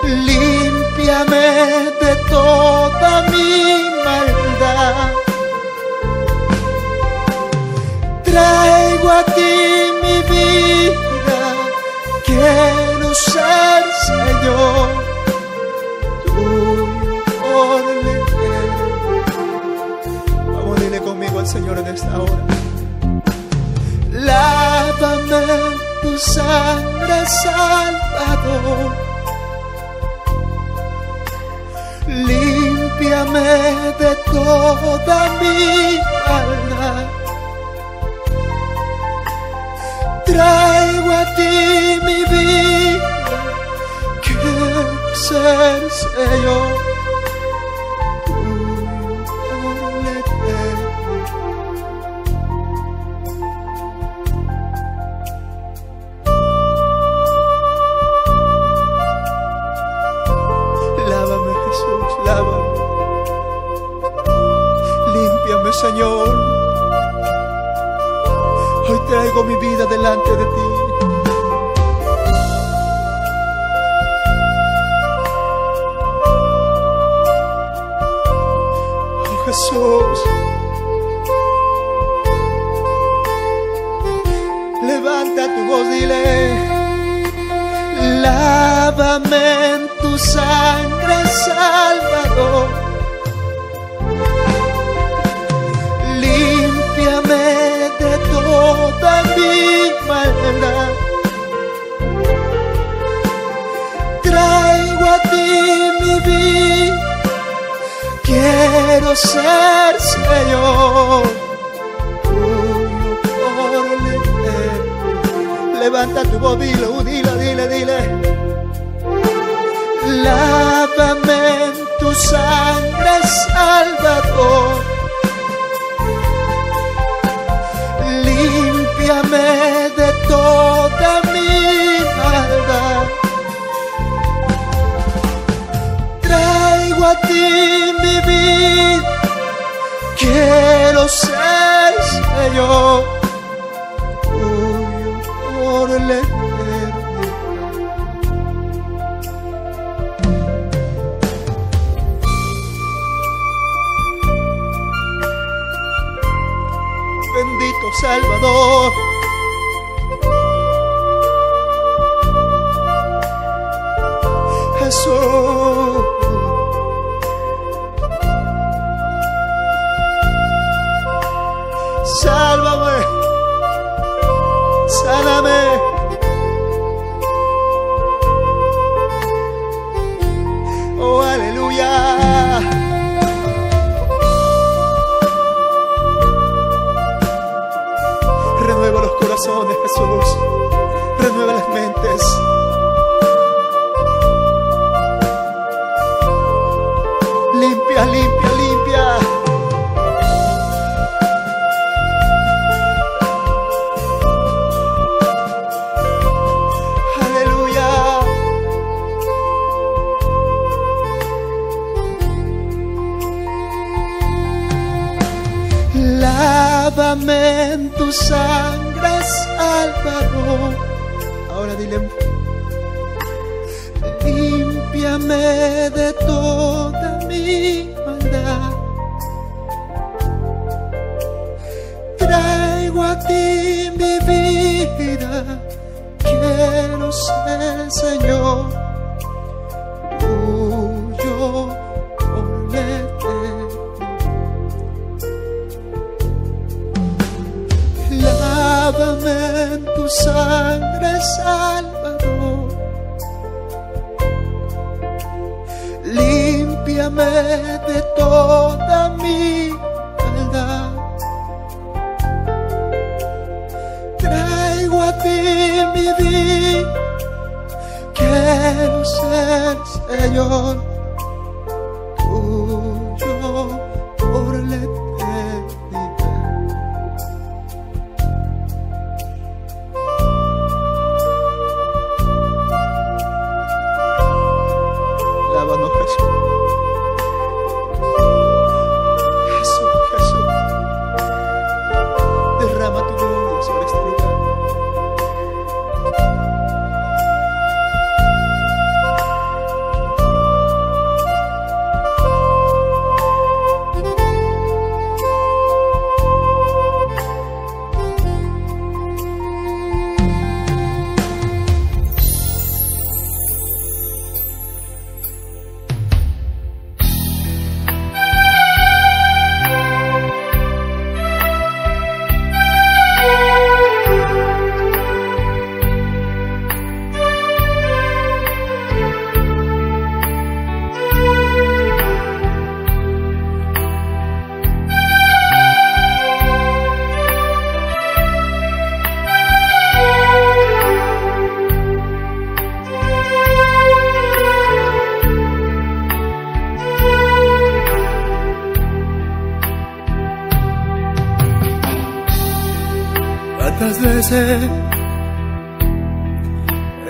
límpiame de toda mi maldad. Traigo a ti mi vida, quiero ser Señor. Tuyo por Vamos, dile conmigo al Señor en esta hora. Lávame tu sangre, Salvador límpiame de toda mi maldad. Traigo a ti mi vida, que ser yo.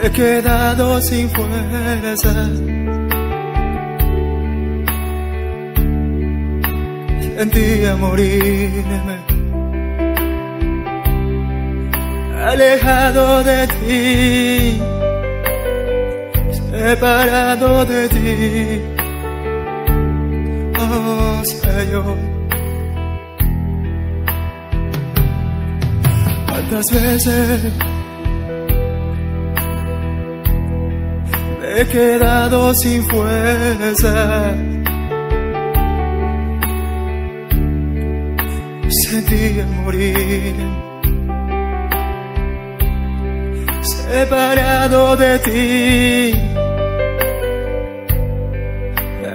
He quedado sin fuerzas. Sentí a morirme. Alejado de ti. Separado de ti. tantas veces he quedado sin fuerza. Sentí morir, separado de ti,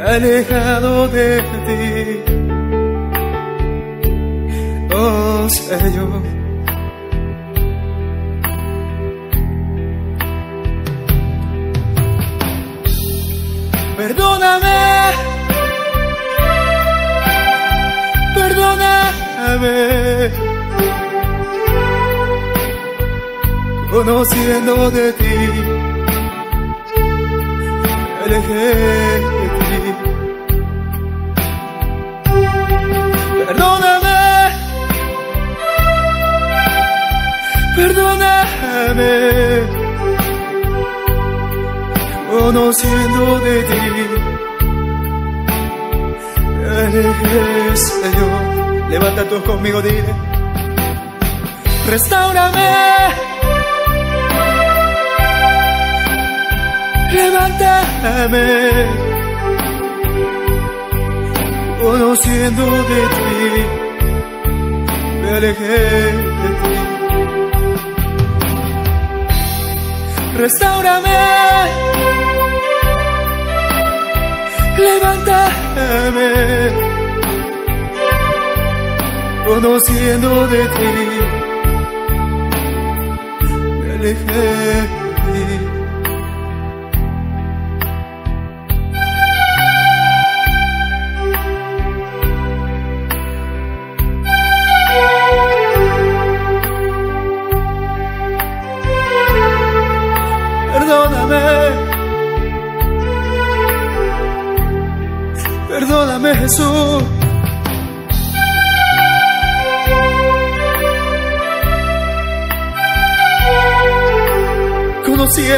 alejado de ti. Oh Señor Perdóname. Perdóname. Conociendo de ti. Alejé de ti. Perdóname. Perdóname conociendo de ti. Señor, levanta tu conmigo, dile, restaurame. Levántame, conociendo de ti, me alejé Restaurame. Levántame, conociendo de ti, me alejé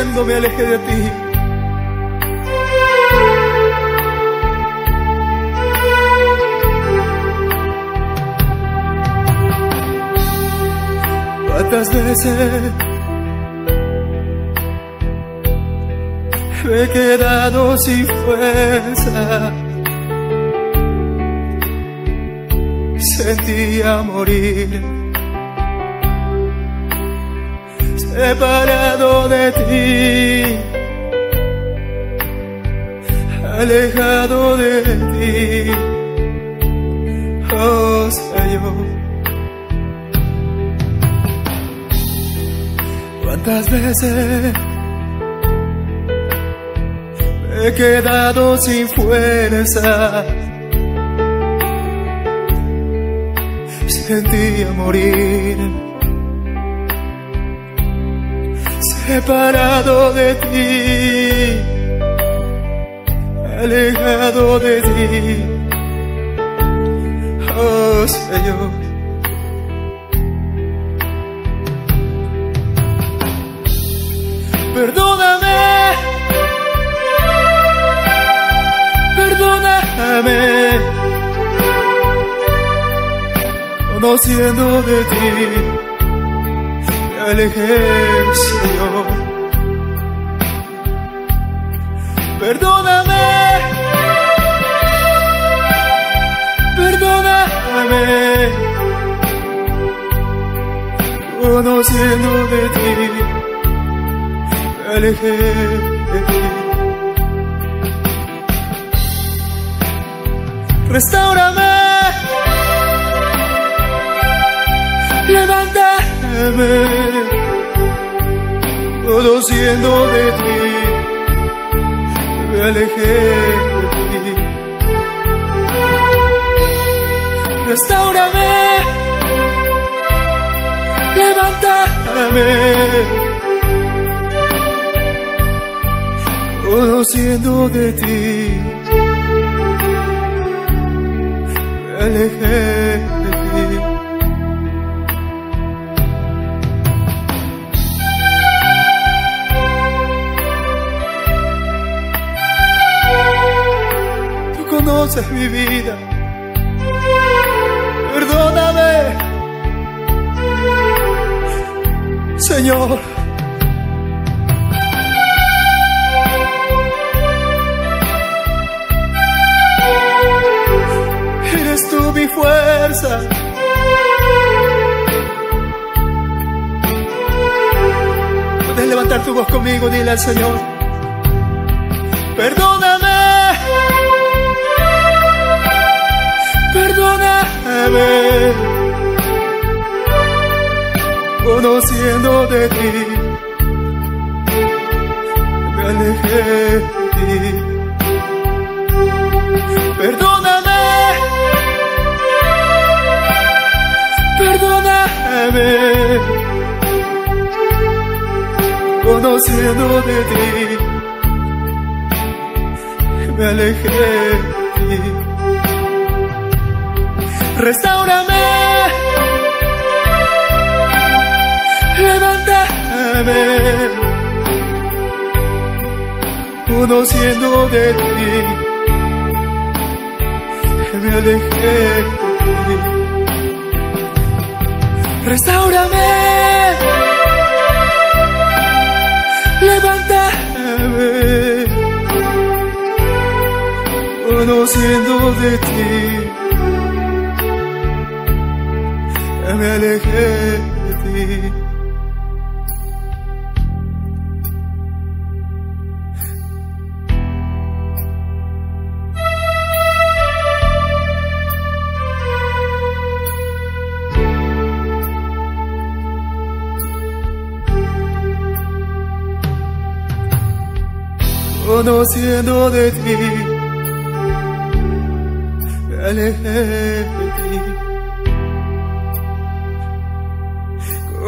Conociendo me alejé de ti. ¿Cuántas veces me he quedado sin fuerza? sentía morir, separado de ti, alejado de ti, oh Señor. ¿Cuántas veces me he quedado sin fuerza? sentía morir, separado de ti, alejado de ti, oh Señor. Perdóname, perdóname conociendo de ti, me alejé, Señor. Perdóname, perdóname, conociendo de ti, me de ti. Restaurame. levántame, conociendo de ti, me alejé de ti. Restaurame, levántame, conociendo de ti, me alejé conoces mi vida. Perdóname, Señor. Eres tú mi fuerza. Puedes levantar tu voz conmigo, dile al Señor. Perdóname. Conociendo de ti, me alejé de ti. Perdóname, perdóname, conociendo de ti, me alejé Restaurame, levántame, conociendo de ti, me alejé de ti. Restaurame, levántame, conociendo de ti. Me alejé de ti. Conociendo de ti, me alejé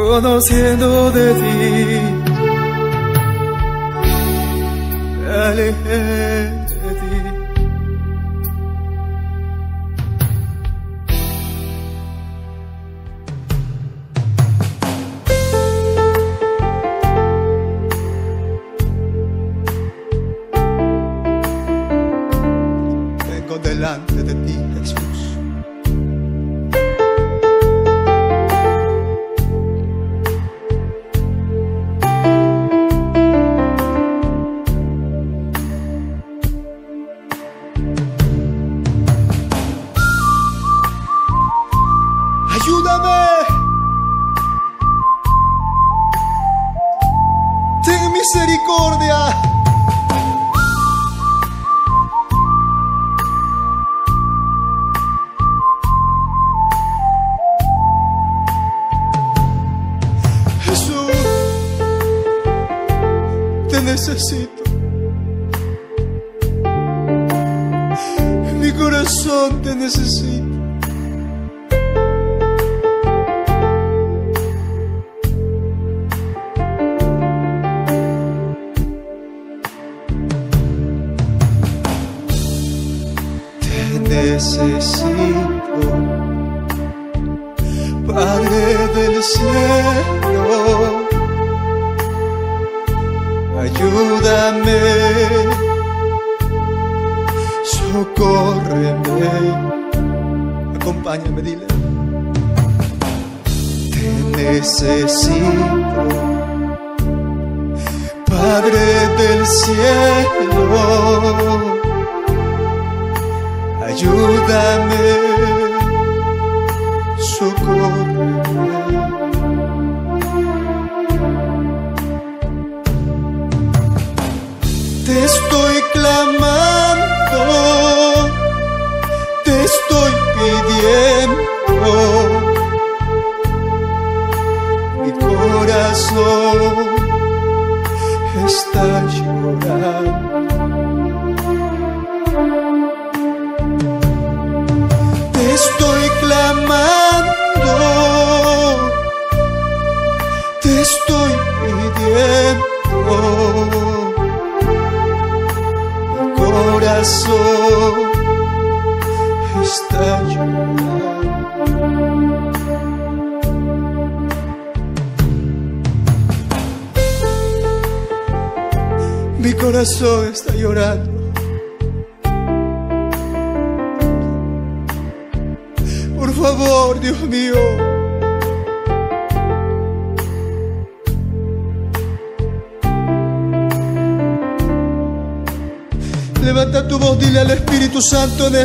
conociendo de ti. Me alejé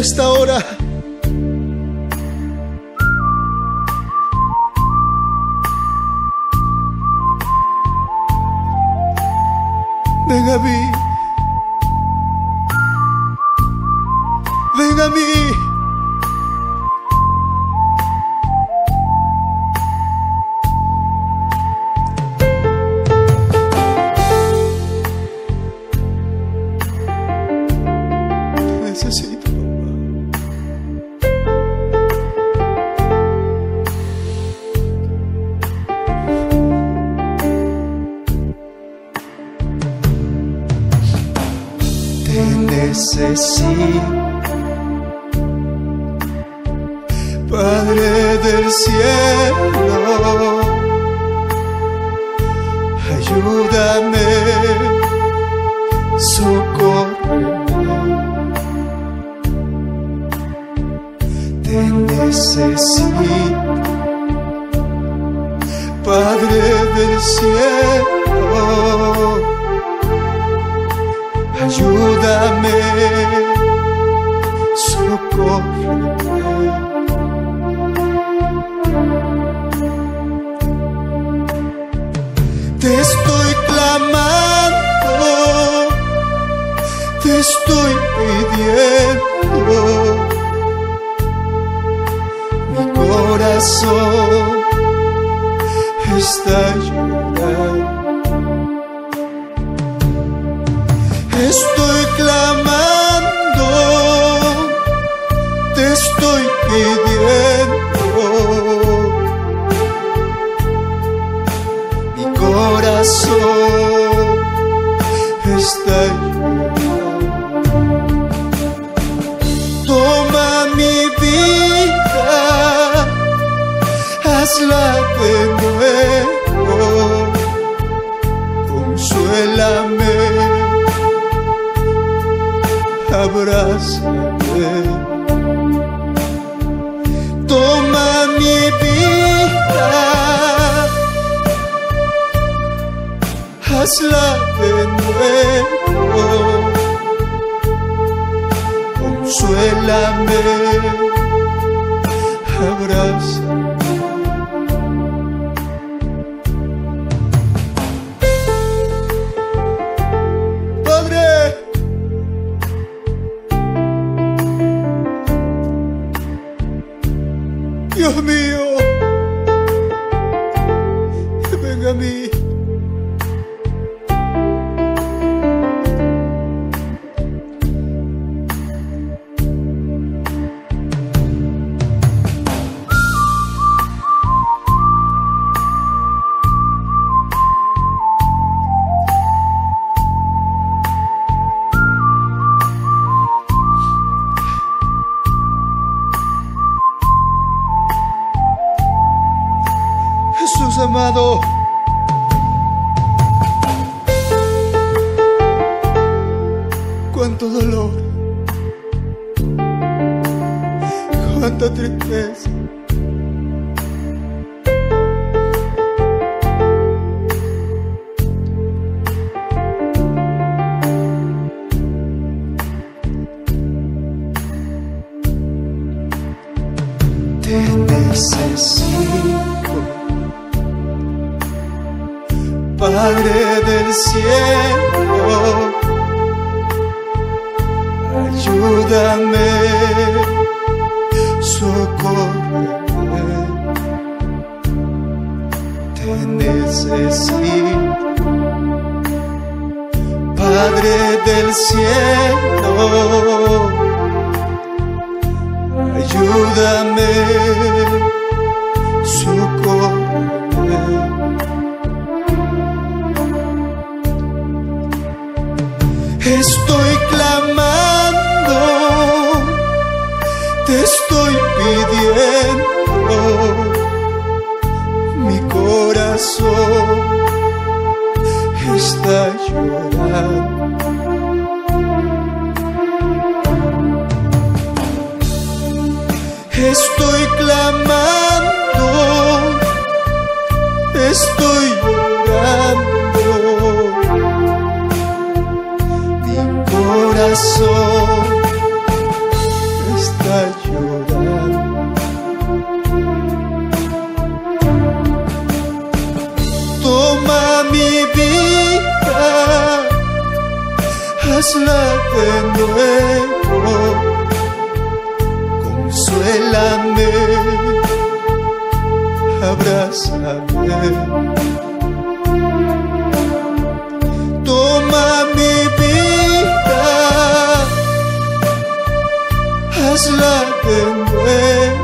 esta. Necesito. Padre del cielo, ayúdame, socórreme. Te necesito, Padre del cielo, ayúdame, socórreme. Te estoy clamando, te estoy pidiendo. Mi corazón está llorando. Corazón necesito. Padre del cielo, ayúdame, socórreme. Estoy clamando, te estoy pidiendo, corazón está llorando. Estoy clamando, estoy llorando mi corazón hazla de nuevo, consuélame, abrázame. Toma mi vida, hazla de nuevo,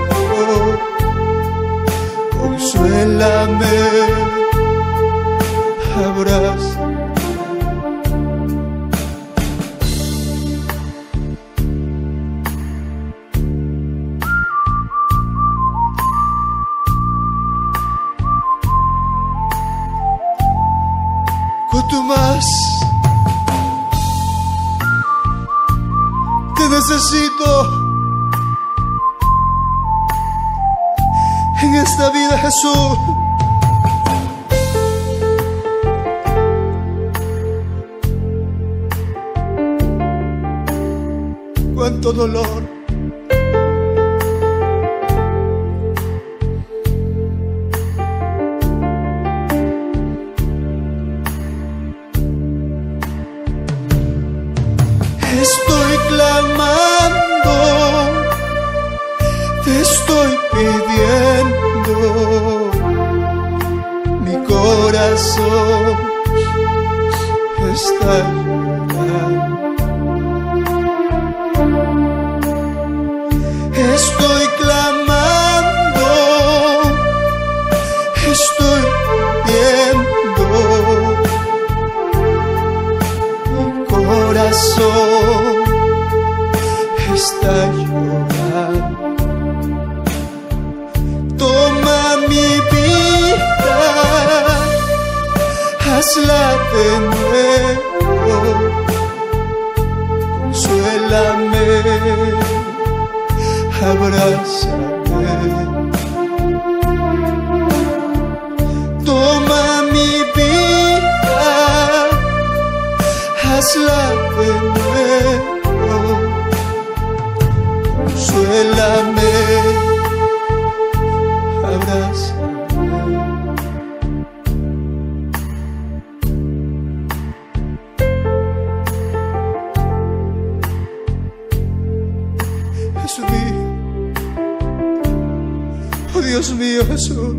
Dios mío Jesús.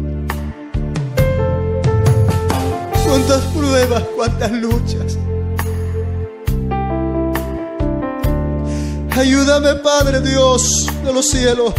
Cuántas pruebas, cuántas luchas. Ayúdame, Padre Dios de los cielos.